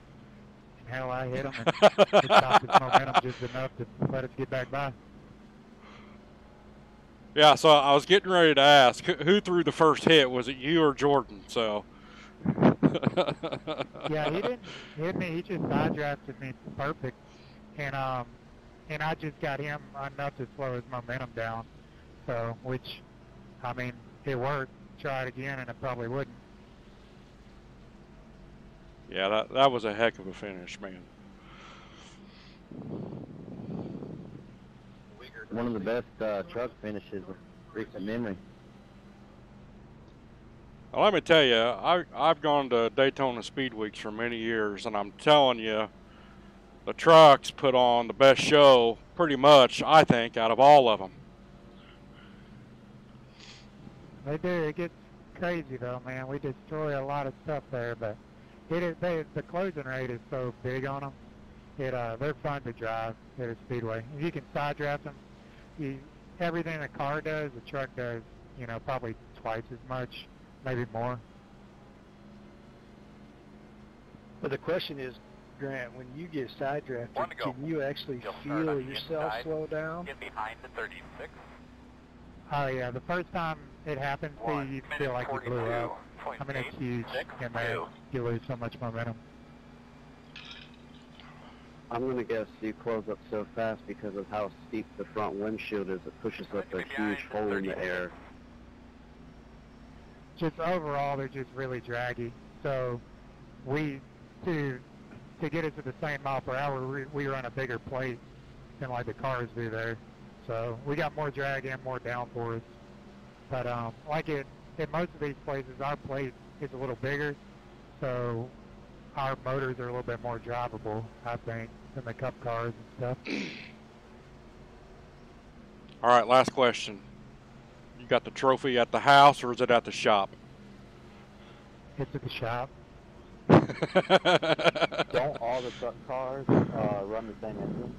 Hell, I hit him, and it stopped his momentum just enough to let us get back by. Yeah, so I was getting ready to ask who- who threw the first hit. Was it you or Jordan? So. yeah, he didn't hit me. He just side drafted me perfect, and um, and I just got him enough to slow his momentum down. So, which, I mean, it worked. Try it again, and it probably wouldn't. Yeah, that that was a heck of a finish, man. One of the best uh, truck finishes of recent memory. Well, let me tell you, I, I've gone to Daytona Speed Weeks for many years, and I'm telling you, the trucks put on the best show, pretty much, I think, out of all of them. They do. It gets crazy though, man. We destroy a lot of stuff there, but it is they, the closing rate is so big on them. It uh, they're fun to drive at a speedway. If you can side draft them, you everything the car does, the truck does. You know, probably twice as much, maybe more. But the question is, Grant, when you get side drafted, One to go. can you actually You'll feel yourself inside. slow down? Get behind the 36. Oh yeah, the first time it happens to you, you feel like you blew up. Point I mean, it's eight, huge six, in there. two. You lose so much momentum. I'm gonna guess you close up so fast because of how steep the front windshield is. It pushes up a huge hole in the air. Just overall, they're just really draggy. So we to to get it to the same mile per hour, we, we run a bigger plate than like the cars do there. So we got more drag and more downforce. But um, like it in most of these places, our plate is a little bigger, so our motors are a little bit more drivable, I think, than the cup cars and stuff. All right, last question. You got the trophy at the house or is it at the shop? It's at the shop. Don't all the truck cars uh, run the same engine?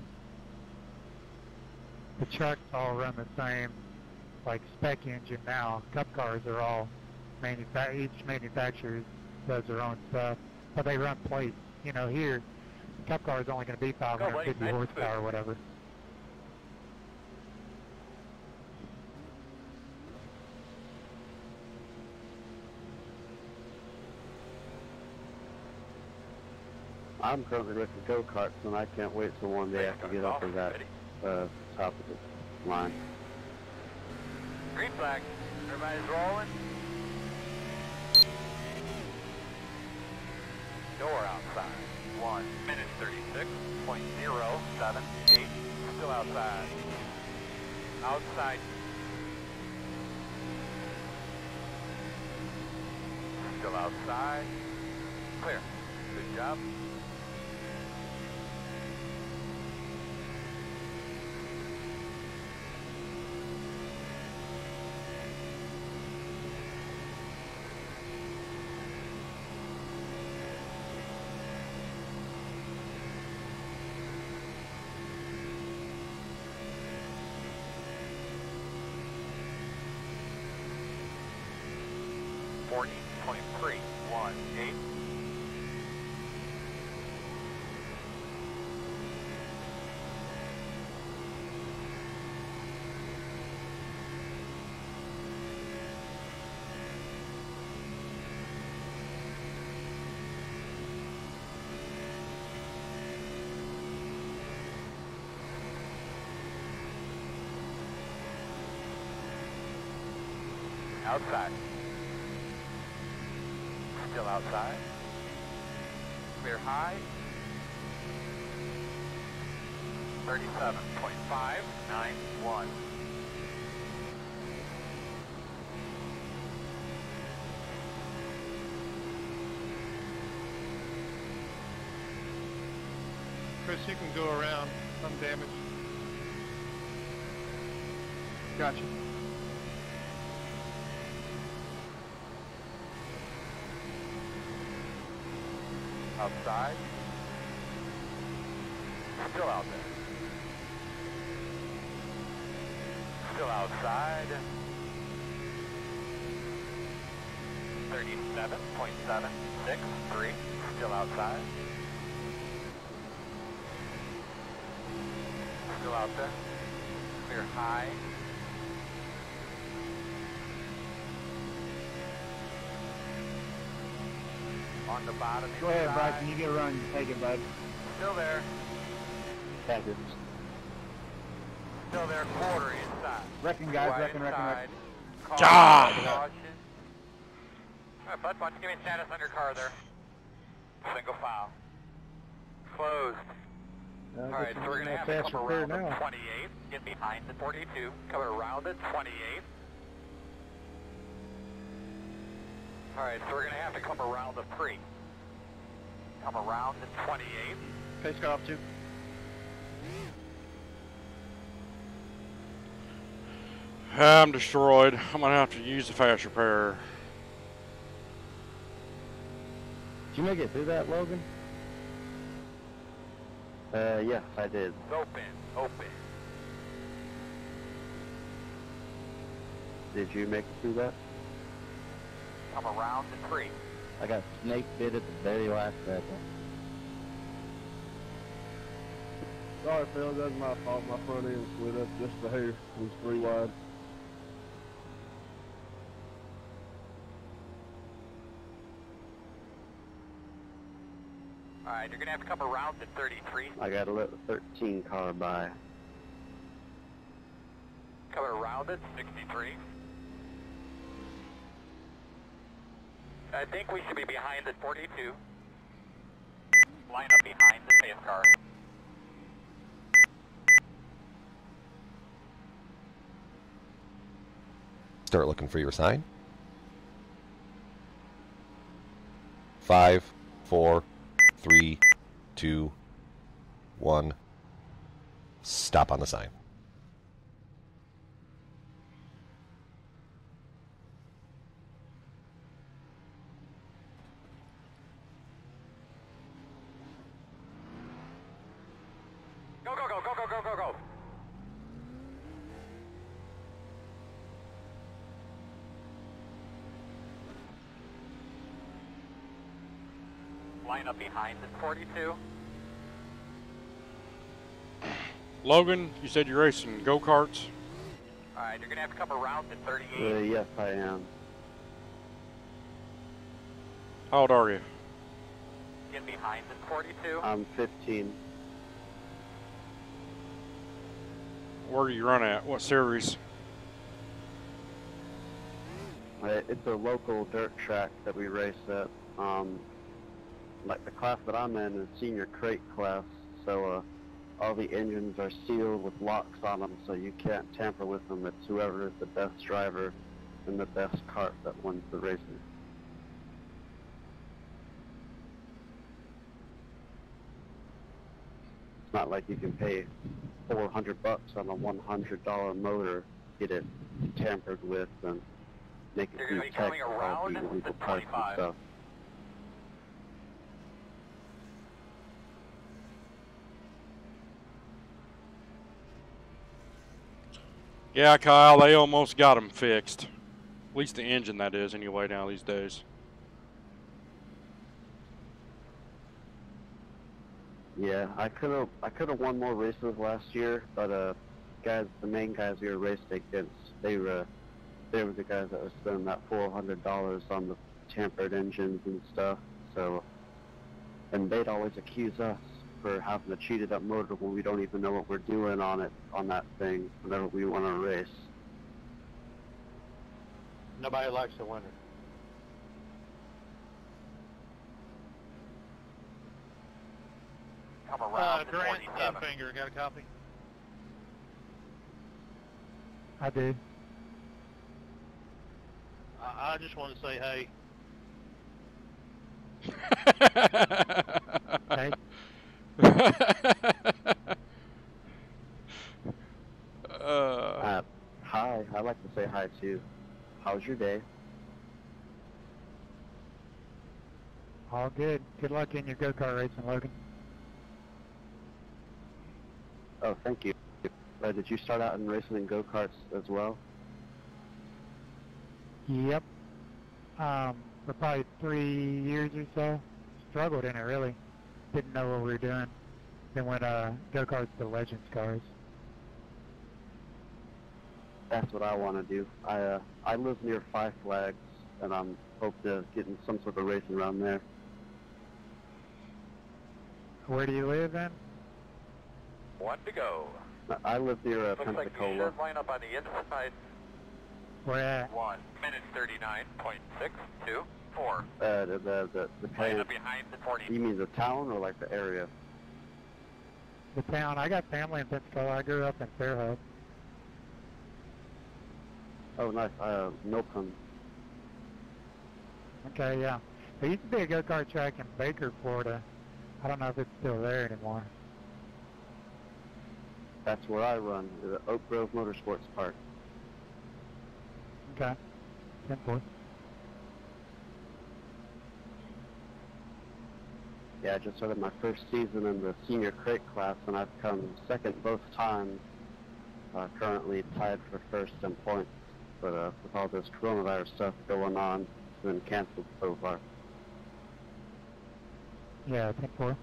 the trucks all run the same like spec engine now. Cup cars are all manufa- each manufacturer does their own stuff, but they run plates. You know, here cup car is only going to be 550 nice horsepower or whatever. I'm currently lifting go-karts, and I can't wait till one day I can get up to that uh, top of the line. Green flag. Everybody's rolling. Door outside. One minute thirty-six point zero seven eight. Still outside. Outside. Still outside. Clear. Good job. Forty point three one eight. Outside. Outside. Clear high. 37.591. Chris, you can go around undamaged. Gotcha. Outside. Still out there. Still outside. 37.763. Still outside. Still out there. Clear high. On the bottom Go ahead, inside. Bryson. You get a run. Take it, bud. Still there. Thank you. Still there. Quarter inside. Reckon, guys. Wide Reckon, reckon, inside. reckon. Car Ah! Alright, bud, why don't you give me status on your car there? Single file. Closed. Uh, Alright, so we're gonna have to come repair around the now. 28, get behind the 42, come around the 28. Alright, so we're gonna have to come around the 3. Come around the 28. Pace car off two. I'm destroyed. I'm gonna have to use the fast repair. Did you make it through that, Logan? Uh, yes, I did. It's open, open. Did you make it through that? Come around the tree. I got snake bit at the very last second. Sorry, Phil, that's my fault. My front end split up just a hair. It was three wide. Alright, you're gonna have to come around to 33. I got to let the 13 car by. Coming around at 63. I think we should be behind at 42. Line up behind the safe car. Start looking for your sign. Five, four, three, two, one. Stop on the sign. Go, go, go, go, go, go, go, go. Line up behind at 42. Logan, you said you're racing go karts. Alright, you're gonna have to come around at 38. Uh, yes, I am. How old are you? Get behind at 42. I'm 15. Where do you run at? What series? Uh, It's a local dirt track that we race at. Um, like the class that I'm in is senior crate class, so uh, all the engines are sealed with locks on them, so you can't tamper with them. It's whoever is the best driver and the best cart that wins the racing. It's not like you can pay 400 bucks on a $100 motor, get it tampered with, and make it gonna be coming around the illegal the parts and 25. Yeah, Kyle, they almost got them fixed. At least the engine, that is, anyway, now these days. Yeah, I could have I could have won more races last year, but uh, guys, the main guys we were racing against, they were they were the guys that were spending that four hundred dollars on the tampered engines and stuff. So, and they'd always accuse us for having to cheat it up motor when we don't even know what we're doing on it on that thing whenever we want to race. Nobody likes a winner. Come Uh, around to Grant 27. Finger, got a copy? I do. I, I just want to say, hey, Hey. Uh, Uh, hi, I'd like to say hi too. How's your day? All good. Good luck in your go-kart racing, Logan. Oh, thank you. Uh, did you start out in racing in go-karts as well? Yep. Um, for probably three years or so. Struggled in it, really. Didn't know what we were doing. Then went uh, go-karts to Legends cars. That's what I want to do. I uh, I live near Five Flags, and I'm hope to get in some sort of racing around there. Where do you live then? One to go. I- I live near uh, Looks like you Pensacola. should line up on the inside. Where at? One minute 39.624. Uh, the the the, the Line town. behind the 40. You mean the town or like the area? The town. I got family in Pensacola. I grew up in Fairhope. Oh, nice. Uh, Milton. Okay, yeah. There used to be a go-kart track in Baker, Florida. I don't know if it's still there anymore. That's where I run. The Oak Grove Motorsports Park. Okay. 10 4. Yeah, I just started my first season in the senior crate class, and I've come second both times. Uh, currently tied for first in points, but uh, with all this coronavirus stuff going on, it's been canceled so far. Yeah, 10 4.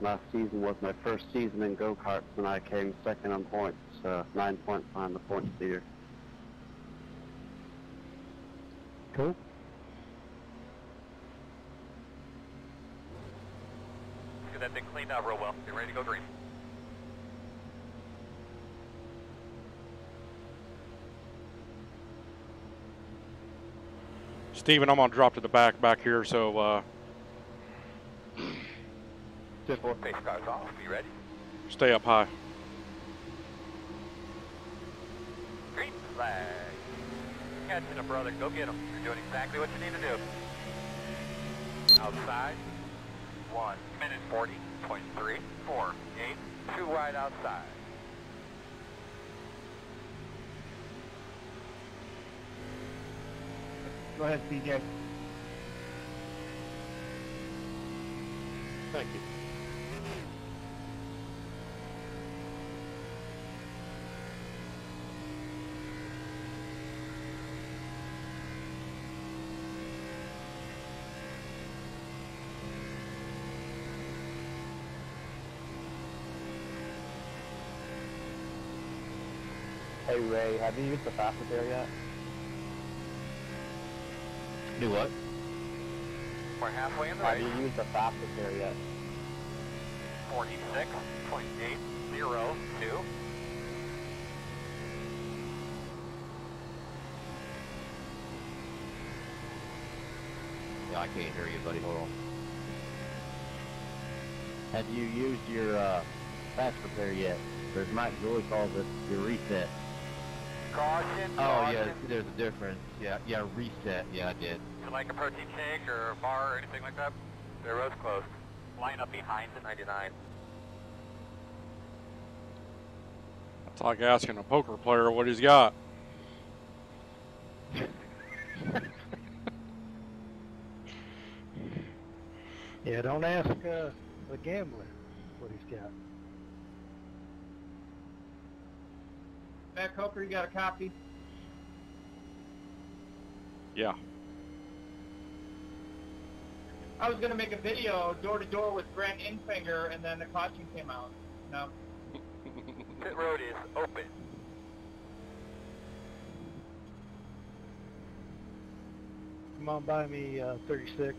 Last season was my first season in go-karts, and I came second on points, uh, nine points behind the points leader. Cool. That thing cleaned out real well. Get ready to go green. Steven, I'm gonna drop to the back back here, so uh, Ten four. Face cars off. Be ready. stay up high. Green flag. Catching a brother. Go get him. You're doing exactly what you need to do. Outside. One minute forty point three four eight. Two wide outside. Go ahead, CJ. Thank you. Hey Ray, have you used the fastest there yet? Do what? We're halfway in the Have race. you used the fastest there yet? Forty-six point eight zero two. Yeah, I can't hear you, buddy. Hold on. Have you used your uh, fast repair yet? Or as Mike Joy calls it, your reset. Caution. Oh yeah, there's a difference. Yeah, yeah, reset. Yeah, I did. You like a protein shake or a bar or anything like that? The road's closed. Line up behind the 99. It's like asking a poker player what he's got. Yeah, don't ask uh, the gambler what he's got. Matt Kocher, you got a copy? Yeah. I was gonna make a video door to door with Grant Enfinger, and then the caution came out. No. Pit road is open. Come on by me, uh, 36.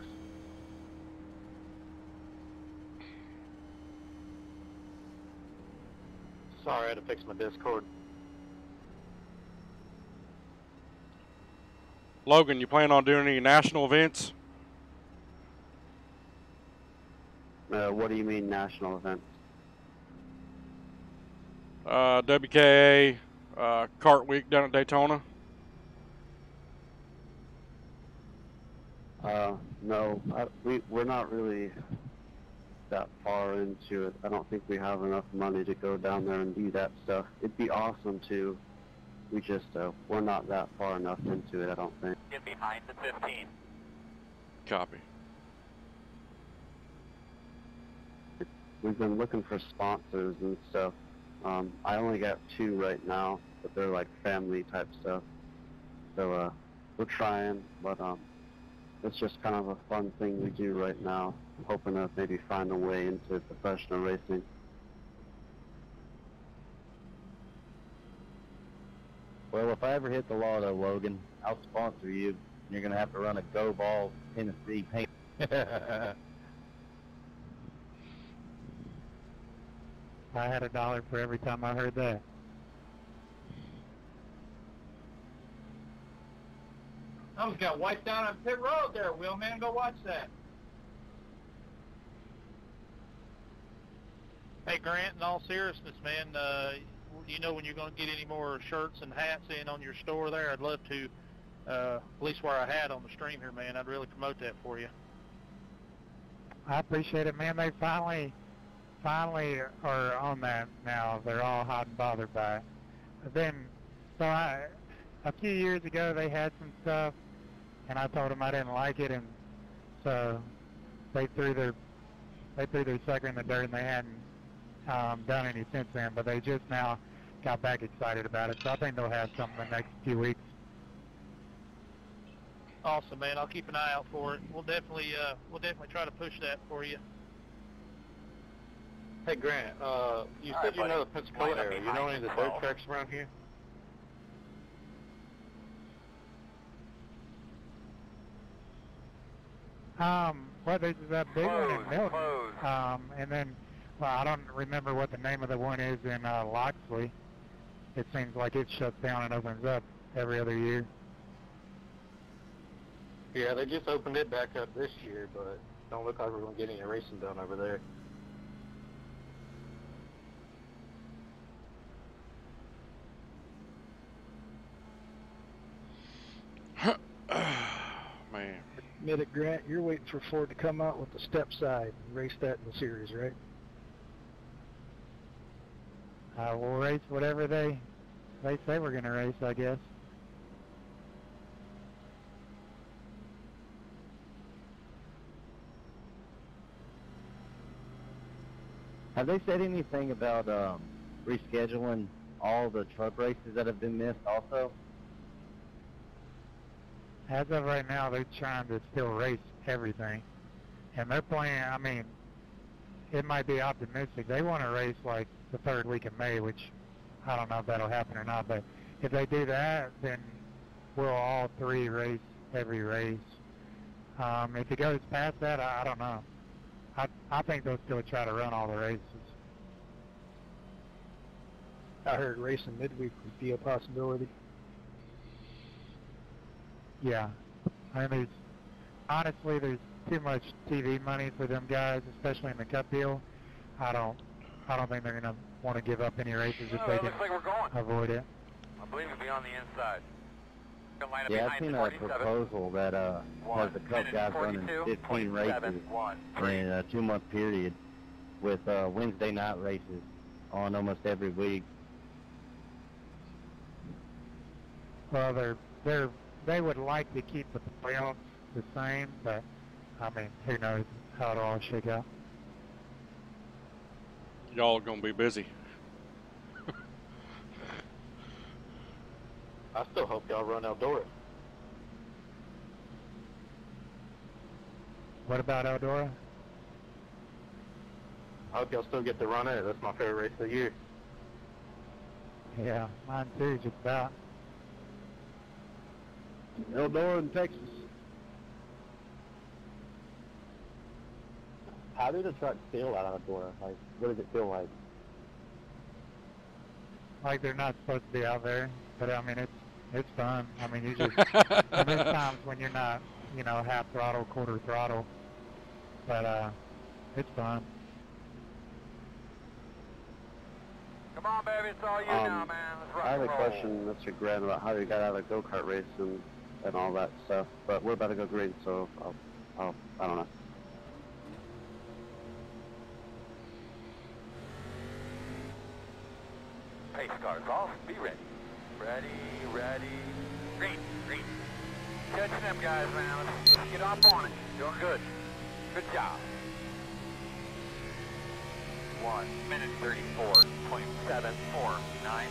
Sorry, I had to fix my Discord. Logan, you plan on doing any national events? Uh, what do you mean national events? Uh, WKA, uh, Kart Week down at Daytona. Uh, no, I, we we're not really that far into it. I don't think we have enough money to go down there and do that stuff. It'd be awesome to. We just uh, we're not that far enough into it. I don't think. Get behind the 15. Copy. We've been looking for sponsors and stuff. Um, I only got two right now, but they're like family type stuff. So uh, we're trying, but um, it's just kind of a fun thing we do right now. hoping to maybe find a way into professional racing. Well, if I ever hit the lotto, Logan, I'll sponsor you. And You're gonna have to run a Go Ball Tennessee paint. I had a dollar for every time I heard that. I almost got wiped out on pit road there, Wheelman. Go watch that. Hey Grant, in all seriousness, man, uh, you know when you're going to get any more shirts and hats in on your store there? I'd love to, uh, at least where I had on the stream here, man. I'd really promote that for you. I appreciate it, man. They finally, finally are on that now. They're all hot and bothered by it. then, so I, a few years ago they had some stuff, and I told them I didn't like it, and so they threw their they threw their sucker in the dirt, and they hadn't um, done any since then. But they just now got back excited about it, so I think they'll have something the next few weeks. Awesome, man. I'll keep an eye out for it. We'll definitely, uh, we'll definitely try to push that for you. Hey Grant, uh, you All said right, you know the buddy. Pensacola area. You know any of the the dirt tracks around here? Um, well, there's that big one in Closed, Milton, closed. um, and then well, I don't remember what the name of the one is in uh, Loxley. It seems like it shuts down and opens up every other year. Yeah, they just opened it back up this year, but don't look like we're gonna get any racing done over there. Man. Admit it, Grant, you're waiting for Ford to come out with the step side and race that in the series, right? Uh, we'll race whatever they they say we're going to race, I guess. Have they said anything about um, rescheduling all the truck races that have been missed also? As of right now, they're trying to still race everything, and they're playing. I mean, it might be optimistic. They want to race like the third week of May, which I don't know if that'll happen or not. But if they do that, then we'll all three race every race. Um, if it goes past that, I, I don't know. I I think they'll still try to run all the races. I heard racing midweek would be a possibility. Yeah, I mean, there's honestly there's too much TV money for them guys, especially in the Cup deal. I don't I don't think they're gonna want to give up any races if Oh, they it can looks like we're going. avoid it. I believe it'll be on the inside. Gonna line up Yeah, I've seen a proposal that uh, has the Cup guys running 42, 15 races in a two-month period with uh, Wednesday night races on almost every week. Well, they're they're they would like to keep the playoffs the same, but I mean, who knows how it'll all shake out. Y'all gonna be busy. I still hope y'all run Eldora. What about Eldora? I hope y'all still get to run it. That's my favorite race of the year. Yeah, mine too, just about. Eldora in Texas. How do the trucks feel out of Eldora? Like, what does it feel like? Like they're not supposed to be out there, but I mean it's it's fun. I mean you just and there's times when you're not, you know, half throttle, quarter throttle, but uh, it's fun. Come on, baby, it's all you Um, now, man. Let's rock I have a roll. question, Mr. Grant, about how you got out of go-kart racing and all that stuff, but we're about to go green, so I'll, I'll, I don't know. Pace cars off. Be ready. Ready, ready. Green, green. Catching them guys, man. Let's, let's get off on it. Doing good. Good job. One minute thirty-four point seven four nine.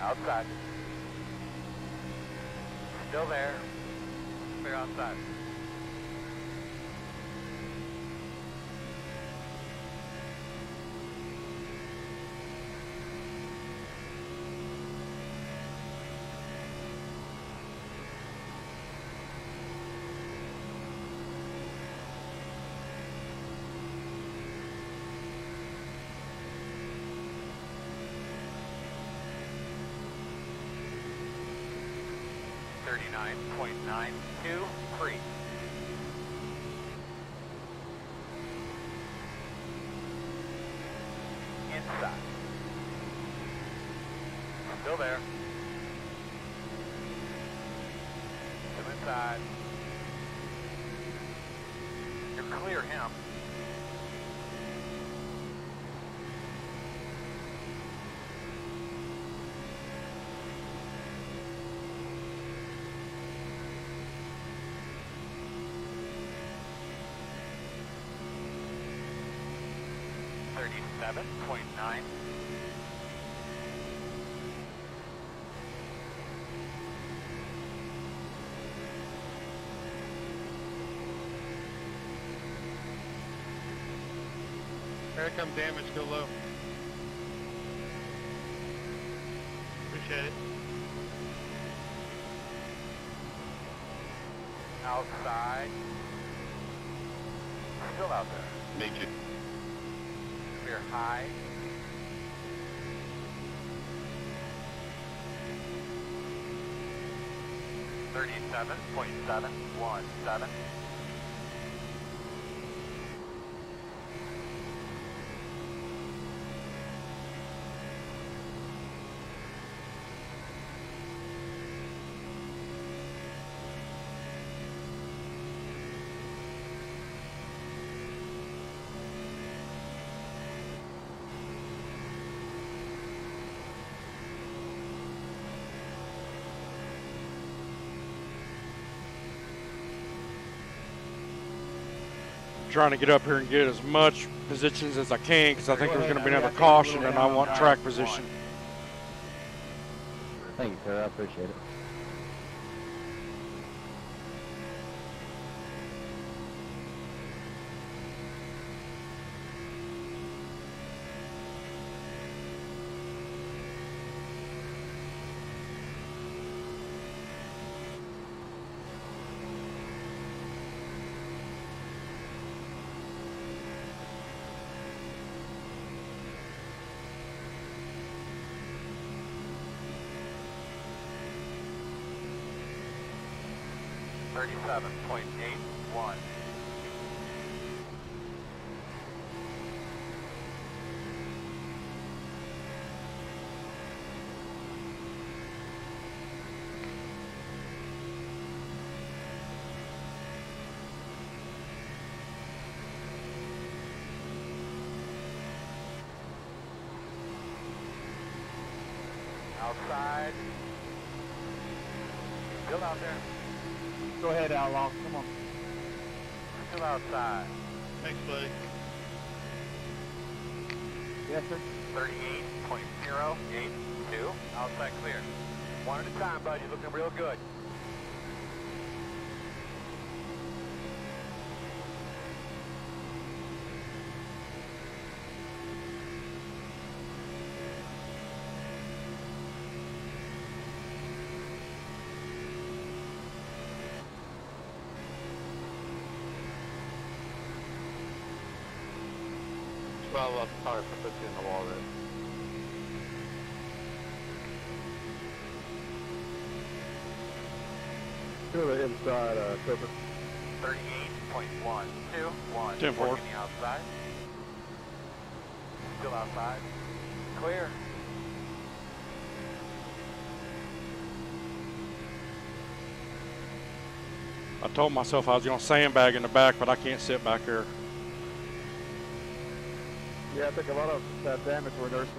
Outside. Still there. Clear outside. 9.923. 37.9. Here come damage, go low. Appreciate it. Outside. Still out there. Make high. Thirty-seven point seven one seven. Trying to get up here and get as much positions as I can because I think there's going to be another caution and I want track position. Thank you, sir. I appreciate it. Thirty-seven point eight one. Outside. Still out there. Go ahead, Outlaw. Come on. Still outside. Thanks, buddy. Yes, sir. 38.082. Outside clear. One at a time, bud. You're looking real good. Twelve up, sorry for putting you in the wall there. To the inside, uh, Cooper. 38.121. 10-4. Working the outside. Still outside. Clear. I told myself I was going to sandbag in the back, but I can't sit back here. Yeah, I think a lot of that damage we're nursing.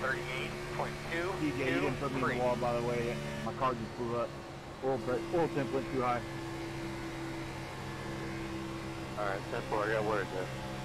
Thirty-eight point two DJ, you didn't put me in the wall, by the way. My car just blew up. Oil, oil temp went too high. Alright, 10-4, I got word there.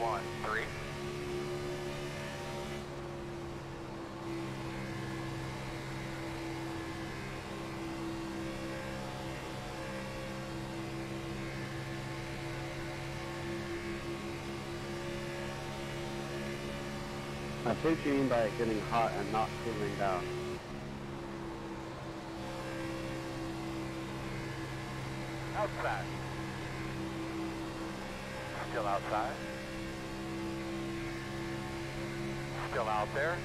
One three. I see what you mean by it getting hot and not cooling down. Outside. Still outside. Still out there.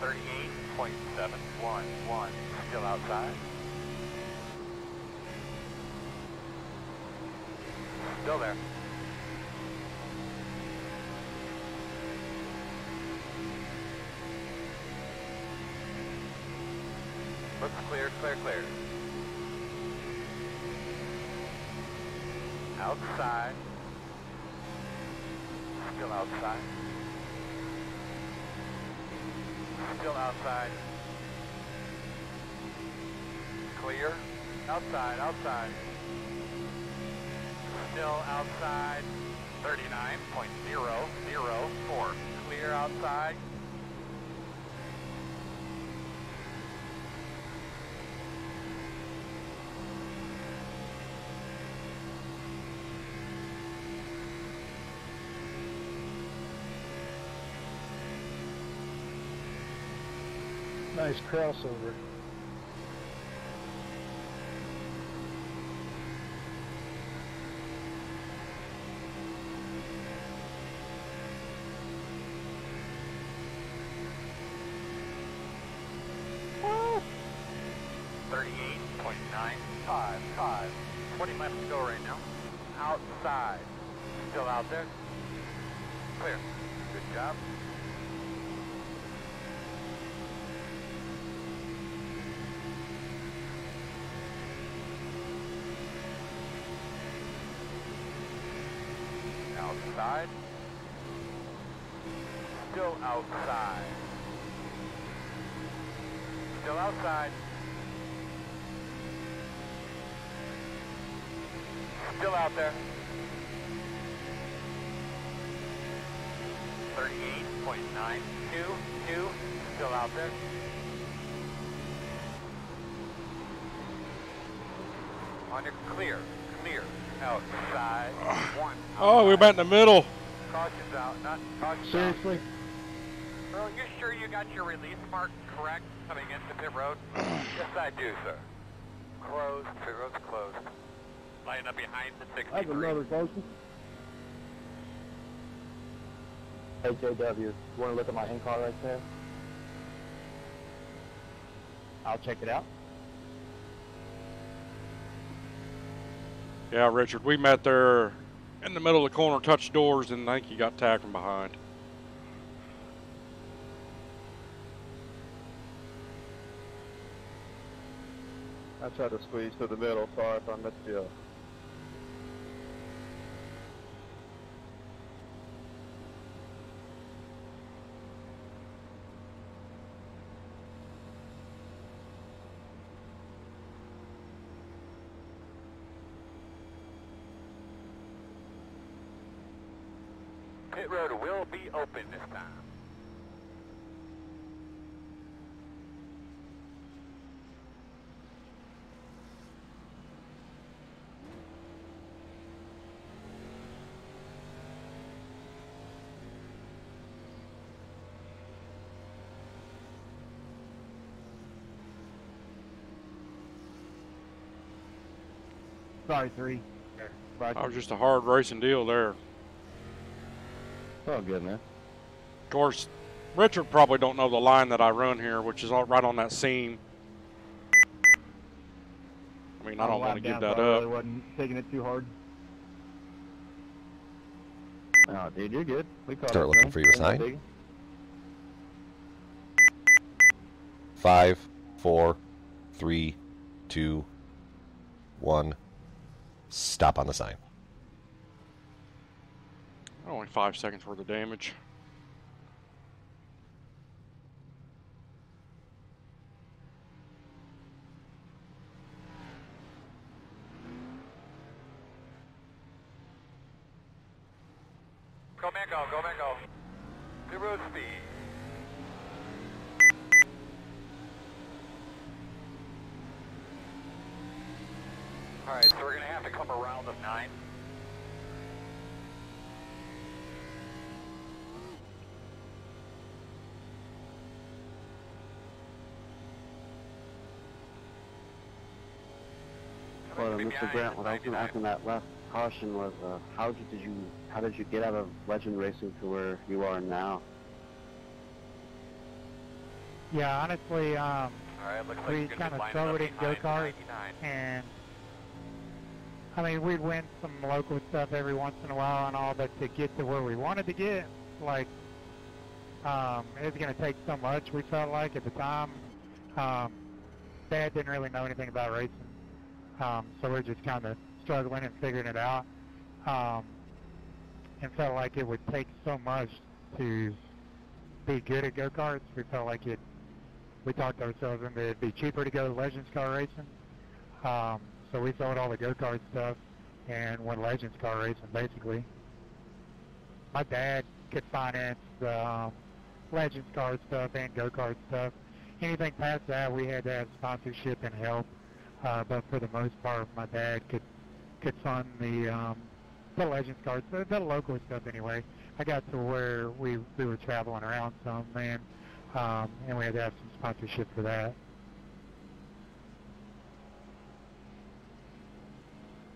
38.711. Still outside. Still there. Looks clear, clear, clear. Outside. Still outside. Still outside. Clear. Outside, outside. Still outside. 39.004. Clear outside. Nice crossover. Still outside. Still out there. 38.922. Still out there. On your clear. Clear. Outside. One. Oh, we're about in the middle. Caution's out. Not caution's Seriously? out. Earl, you sure you got your release mark correct coming into pit road? yes, I do, sir. Closed. Pit road's closed. Line up behind the 63. That's 63. another question. Hey JW, you want to look at my in-car right there? I'll check it out. Yeah, Richard, we met there in the middle of the corner, touched doors, and I think you got tagged from behind. Tried to squeeze to the middle. Sorry if I missed you. Pit road will be open this time. Sorry, three. That was just a hard racing deal there. Oh, all good, man. Of course, Richard probably don't know the line that I run here, which is all right on that seam. I mean, I don't want to give that I really up. wasn't taking it too hard. Oh, dude, you're good. We caught Start it, looking man. for your Ain't sign. Five, four, three, two, one. Stop on the sign. Only five seconds worth of damage. Go man, go, go man, go. Pit speed. Alright, so we're gonna have to come around of nine. But uh, Mr. Grant, what I was going to ask on that last caution was, uh, how did you how did you get out of legend racing to where you are now? Yeah, honestly, um, Alright, looks like we kind of lining struggled in go karts, 999. and I mean, we'd win some local stuff every once in a while and all, but to get to where we wanted to get, like, um, it was going to take so much. We felt like at the time, um, Dad didn't really know anything about racing, um, so we're just kind of struggling and figuring it out, um, and felt like it would take so much to be good at go karts. We felt like it. We talked to ourselves into it'd be cheaper to go to Legends car racing. Um, so we sold all the go kart stuff and went Legends car racing basically. My dad could finance um, Legends car stuff and go kart stuff. Anything past that, we had to have sponsorship and help. Uh, but for the most part, my dad could could fund the um, the Legends cars, the, the local stuff anyway. I got to where we we were traveling around some and um, and we had to have some sponsorship for that.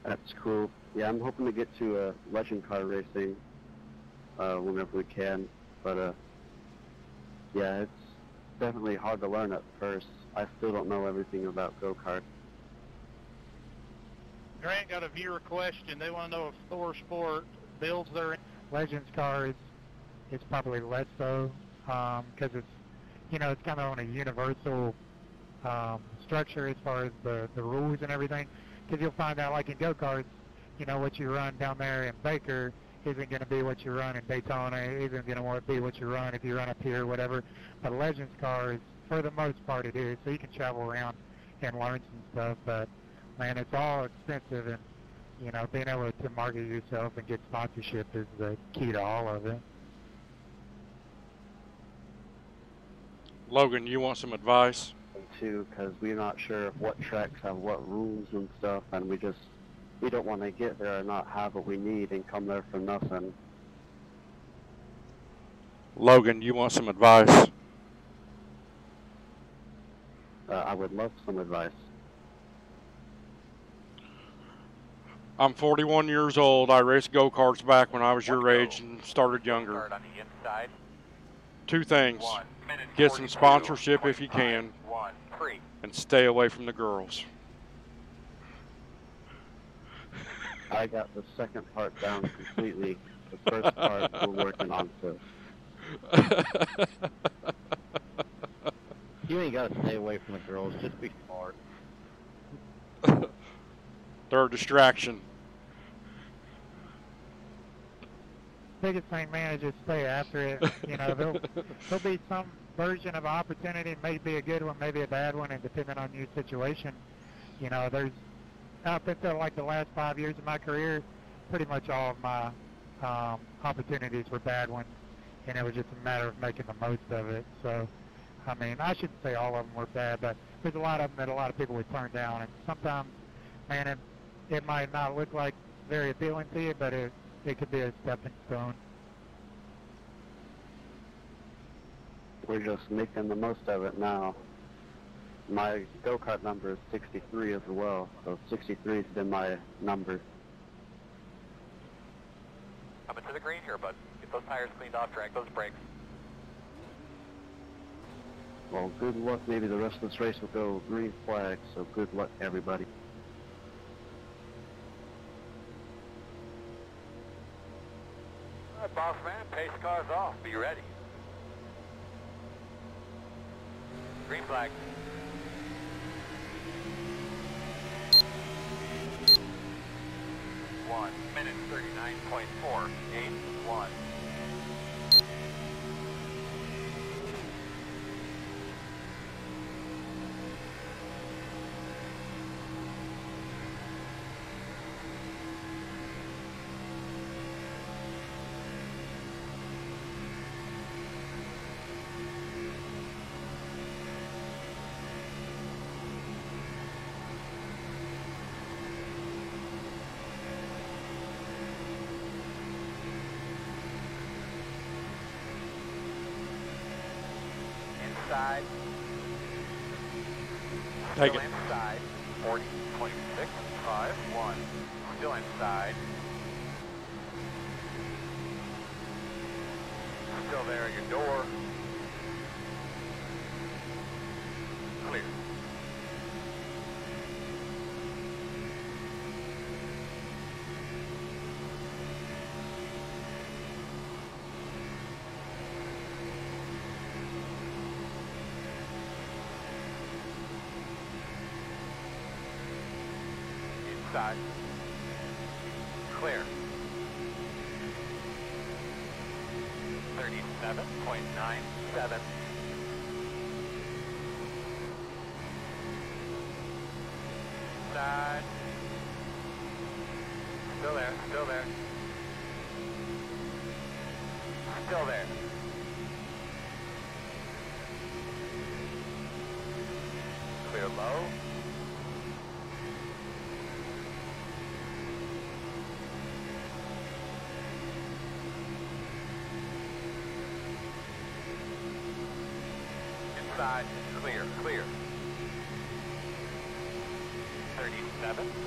That's cool. Yeah, I'm hoping to get to uh, legend car racing uh, whenever we can. But uh, yeah, it's definitely hard to learn at first. I still don't know everything about go kart. Grant got a viewer question. They want to know if ThorSport builds their Legends cars, it's probably less so because it's you know it's kind of on a universal um, structure as far as the the rules and everything. Because you'll find out like in go karts, you know what you run down there in Baker isn't going to be what you run in Daytona. Isn't going to be what you run if you run up here or whatever. But Legends cars, for the most part, it is. So you can travel around and learn some stuff. But man, it's all expensive and you know, being able to market yourself and get sponsorship is the key to all of it. Logan, you want some advice? Too, because we're not sure what tracks have what rules and stuff, and we just we don't want to get there and not have what we need and come there for nothing. Logan, you want some advice? Uh, I would love some advice. I'm 41 years old. I raced go karts back when I was your age and started younger. Start on the inside. Two things: get some sponsorship if you can, One, three. And stay away from the girls. I got the second part down completely. The first part we're working on still. You ain't got to stay away from the girls. Just be smart. They're a distraction. biggest thing, man, is just stay after it. You know, there'll, there'll be some version of opportunity, maybe a good one, maybe a bad one, and depending on your situation, you know, there's up until like the last five years of my career, pretty much all of my um, opportunities were bad ones, and it was just a matter of making the most of it. So, I mean, I shouldn't say all of them were bad, but there's a lot of them that a lot of people would turn down, and sometimes, man, it, it might not look like very appealing to you, but it it could be a stepping stone. We're just making the most of it now. My go-kart number is 63 as well, so 63 has been my number. Coming to the green here, bud. Get those tires cleaned off, drag those brakes. Well, good luck. Maybe the rest of this race will go green flag, so good luck, everybody. All right, boss man, pace cars off. Be ready. Green flag. One minute thirty-nine point four eight one. Take it. Inside.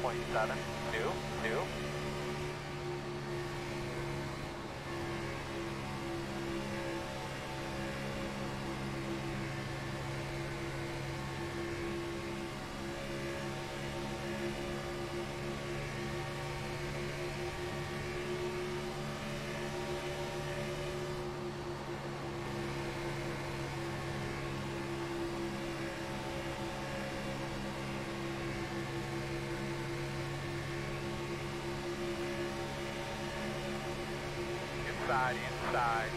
37.722. Inside, inside.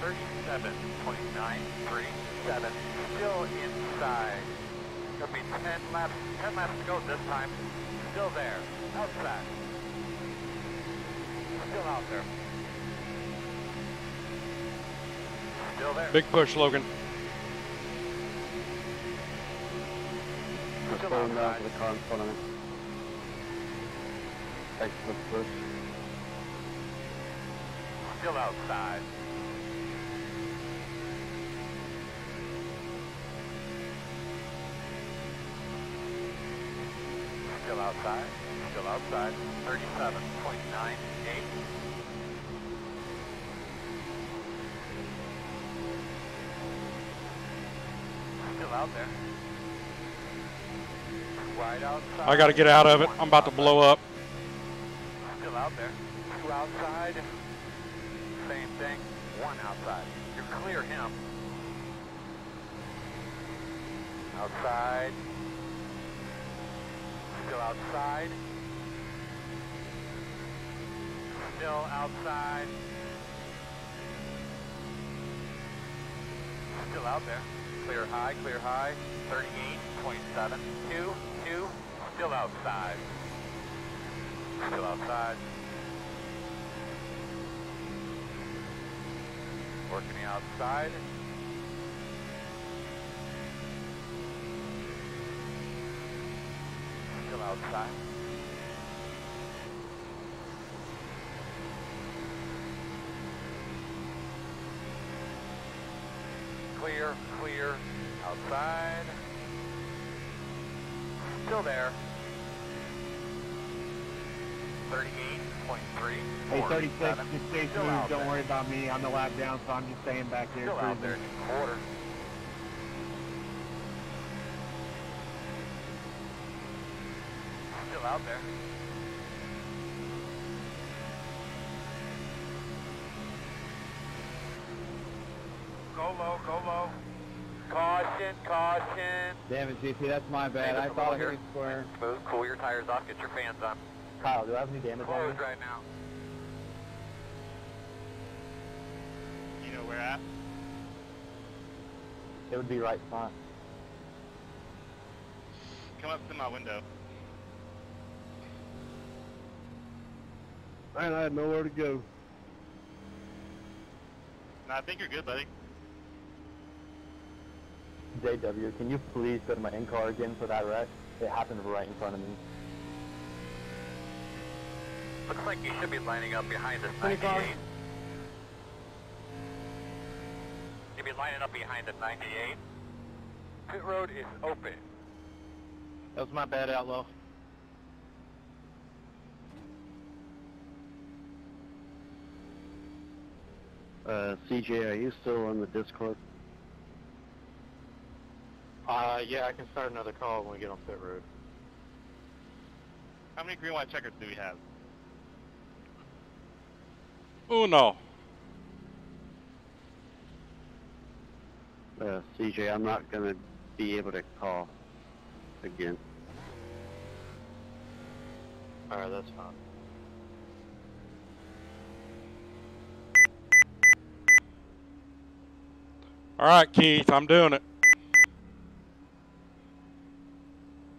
37.937. Still inside. Gonna be 10 laps, 10 laps to go this time. Still there. Outside. Still out there. Still there. Big push, Logan. Just Still going down outside. to the car in front of me. Thanks for the push. Still outside. Still outside. Still outside. 37.98. Still out there. Wide outside. I got to get out of it. I'm about to blow up. Still out there. Two outside. Same thing. One outside. You're clear him. Outside. Still outside. Still outside. Still out there. Clear high, clear high. 38.722. Still outside. Still outside. Working the outside. Still outside. Clear, clear, outside. Still there. 38.3. Hey, 36, just stay smooth. Don't there. worry about me. I'm the lap down, so I'm just staying back there. Still out there, cruising. quarter. Still out there. Go low, go low. Caution, caution. Damn it, GP, that's my bad. I thought I hit square. Smooth, cool your tires off, get your fans on. Kyle, do I have any damage on Close me? right now. You know where at? It would be right front. Come up to my window. Man, I had nowhere to go. No, I think you're good, buddy. JW, can you please go to my in-car again for that wreck? It happened right in front of me. Looks like you should be lining up behind us 98. You be lining up behind the 98. Pit road is open. That was my bad, Outlaw. Uh, CJ, are you still on the Discord? Uh, yeah, I can start another call when we get on pit road. How many green light checkers do we have? Uno. Uh, CJ, I'm not gonna be able to call again. Alright, that's fine. All right, Keith, I'm doing it.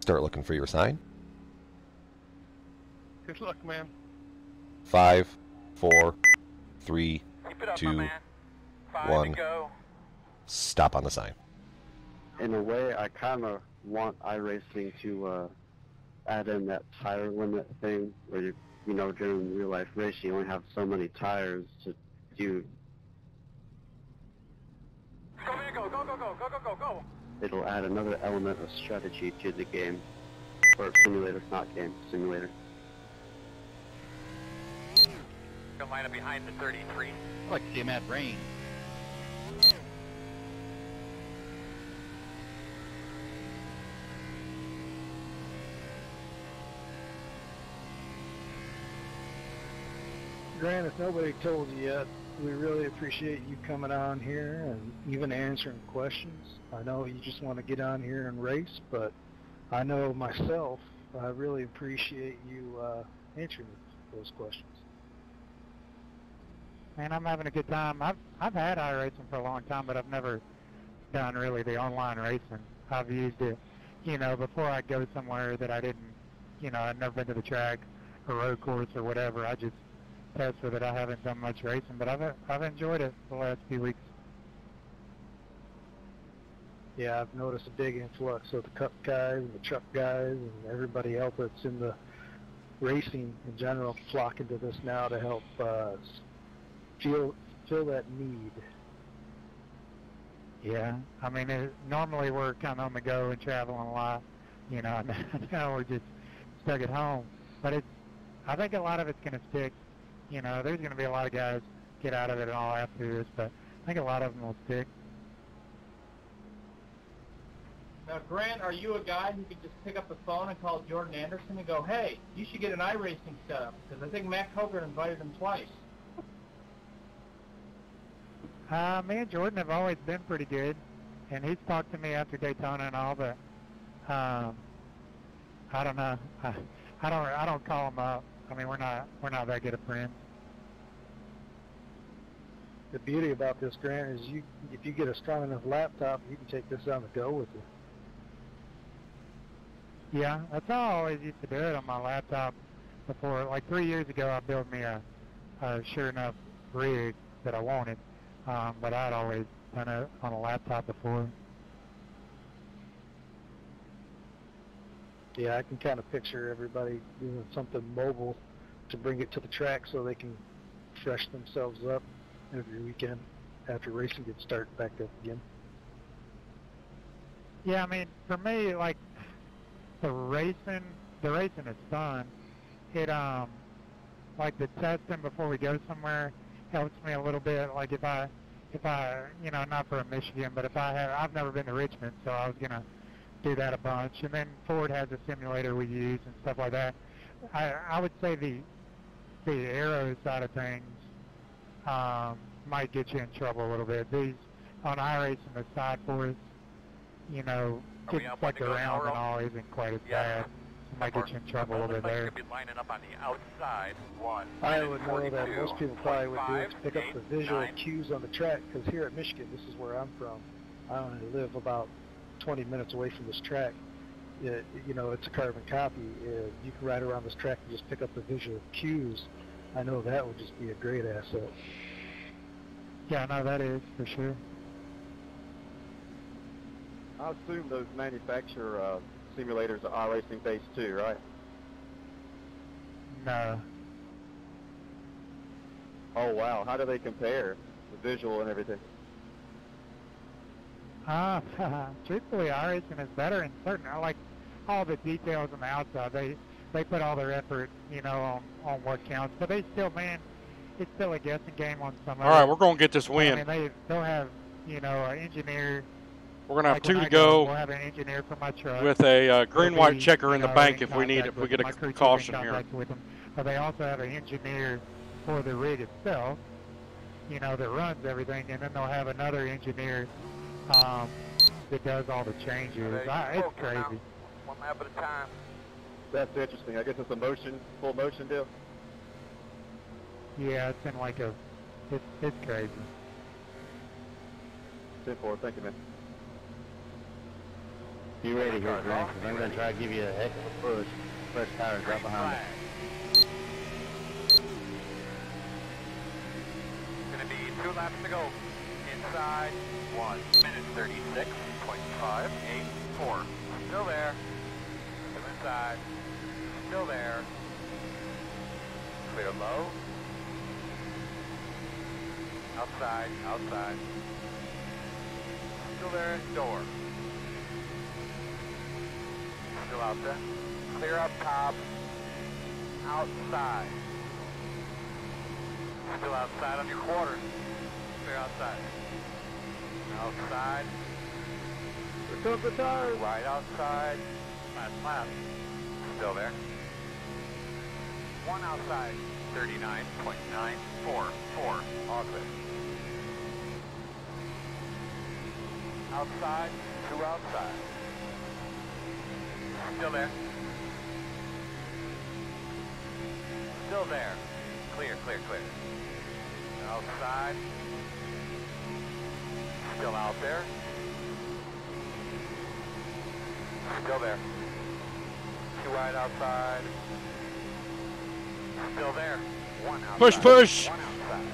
Start looking for your sign. Good luck, man. Five, four, three, up, two, one. go. Stop on the sign. In a way, I kind of want iRacing to uh, add in that tire limit thing, where you, you know, during real life racing, you only have so many tires to do. Go, go, go, go, go, go, go, go, go. It'll add another element of strategy to the game, or simulator, not game, simulator. Go line up behind the 33. I like to see him add rain. Grant, if nobody told you yet, we really appreciate you coming on here and even answering questions. I know you just want to get on here and race, but I know myself, I really appreciate you uh, answering those questions. Man, I'm having a good time. I've I've had iRacing for a long time, but I've never done really the online racing. I've used it, you know, before I go somewhere that I didn't, you know, I'd never been to the track or road course or whatever. I just test with it. I haven't done much racing, but I've I've enjoyed it the last few weeks. Yeah, I've noticed a big influx of the cup guys and the truck guys and everybody else that's in the racing in general flocking to this now to help uh, s- feel that need. Yeah, I mean, it, normally we're kind of on the go and traveling a lot, you know. And now we're just stuck at home. But it's, I think a lot of it's going to stick. You know, there's going to be a lot of guys get out of it and all after this, but I think a lot of them will stick. Now, Grant, are you a guy who could just pick up the phone and call Jordan Anderson and go, hey, you should get an iRacing set up? Because I think Matt Hogan invited him twice. Uh, me and Jordan have always been pretty good, and he's talked to me after Daytona and all, but um, I don't know. I, I don't. I don't call him up. I mean, we're not. We're not that good of friends. The beauty about this, Grant, is you if you get a strong enough laptop, you can take this on the go with you. Yeah, that's how I always used to do it on my laptop. Before, like three years ago, I built me a, a sure enough rig that I wanted, um, but I'd always done it on a laptop before. Yeah, I can kind of picture everybody doing something mobile to bring it to the track so they can fresh themselves up every weekend after racing gets started back up again. Yeah, I mean, for me, like the racing, the racing is fun. It um, like the testing before we go somewhere helps me a little bit. Like if I, if I, you know, not for Michigan, but if I have, I've never been to Richmond, so I was gonna do that a bunch. And then Ford has a simulator we use and stuff like that. I I would say the the aero side of things um, might get you in trouble a little bit. These on iRacing, the side force, you know, getting stuck to go now, around and all isn't quite as Yeah. bad. It might get you in trouble a little bit Looks like there. be lining up on the outside. One. I would know that most people probably would do is 25, pick up the visual nine. cues on the track because here at Michigan, this is where I'm from. I only live about 20 minutes away from this track. It, you know, it's a carbon copy. Uh, you can ride around this track and just pick up the visual cues. I know that would just be a great asset. Yeah, no, that is for sure. I assume those manufacturer uh, simulators are iRacing based too, right? No. Oh wow, how do they compare the visual and everything? Uh, truthfully, iRacing is better in certain. I like all the details on the outside. They they put all their effort, you know, on on what counts. But they still, man, it's still a guessing game on some. All right, of it. we're gonna get this But, win. I mean, they they'll have you know an engineer. We're gonna have like two to go. go We'll have an engineer for my truck. with a uh, green white checker in the bank in if we need contact if we get a My crew chief's in caution here. With them. But they also have an engineer for the rig itself, you know, that runs everything, and then they'll have another engineer um, that does all the changes. I, it's crazy. One lap at a time. That's interesting. I guess it's a motion, full motion deal. Yeah, it's in like a, it's it's crazy. 10-4, thank you, man. Be ready here, Grant, 'cause I'm going to try to give you a heck of a push. Fresh tires right behind me. Gonna be two laps to go. Inside, one minute thirty-six point five eight four. Still there. Inside. Still there. Clear low. Outside, outside. Still there, door. Still out there. Clear up top. Outside. Still outside on your quarter. Clear outside. Outside. Comes the tires. Right outside. Last lap. Still there. One outside. 39.944. All clear. Outside. Two outside. Still there. Still there. Clear, clear, clear. Outside. Still out there. Still there. Two right outside. Still there. One outside. Push, push. One outside.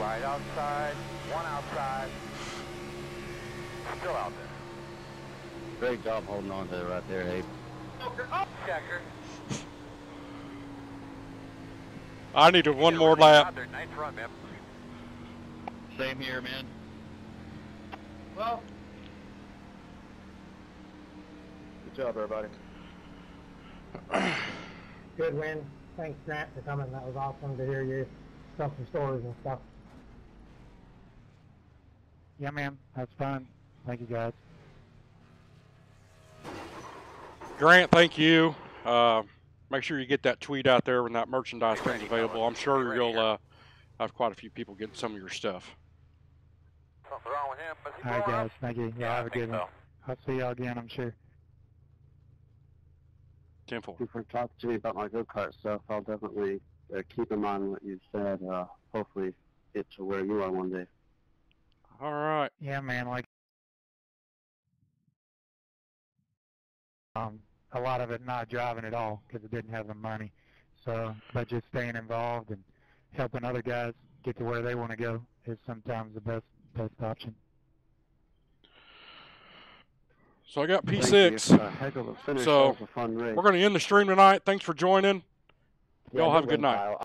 Right outside. One outside. Still out there. Great job holding on to it right there, Abe. Checker. I needed one more lap. Out there. Nice run, man. Same here, man. Well, Good job, everybody. Good win. Thanks, Grant, for coming. That was awesome to hear you tell some stories and stuff. Yeah, man, that's fun. Thank you guys. Grant, thank you. Uh, make sure you get that tweet out there when that merchandise comes available. I'm sure you'll uh, have quite a few people getting some of your stuff. Something wrong with him. Is he All right, guys. Thank you. Yeah, have a good one. I'll see y'all again, I'm sure. Ten four. Thank you for talking to me about my go-kart stuff. I'll definitely uh, keep in mind what you said. Uh, hopefully get to where you are one day. All right. Yeah, man, like um, a lot of it not driving at all because it didn't have the money. So, but just staying involved and helping other guys get to where they want to go is sometimes the best best option. So I got P6. you. A heck of a finish. So That was a fun race. we're going to end the stream tonight. Thanks for joining. Y'all have a good good win, night. Kyle.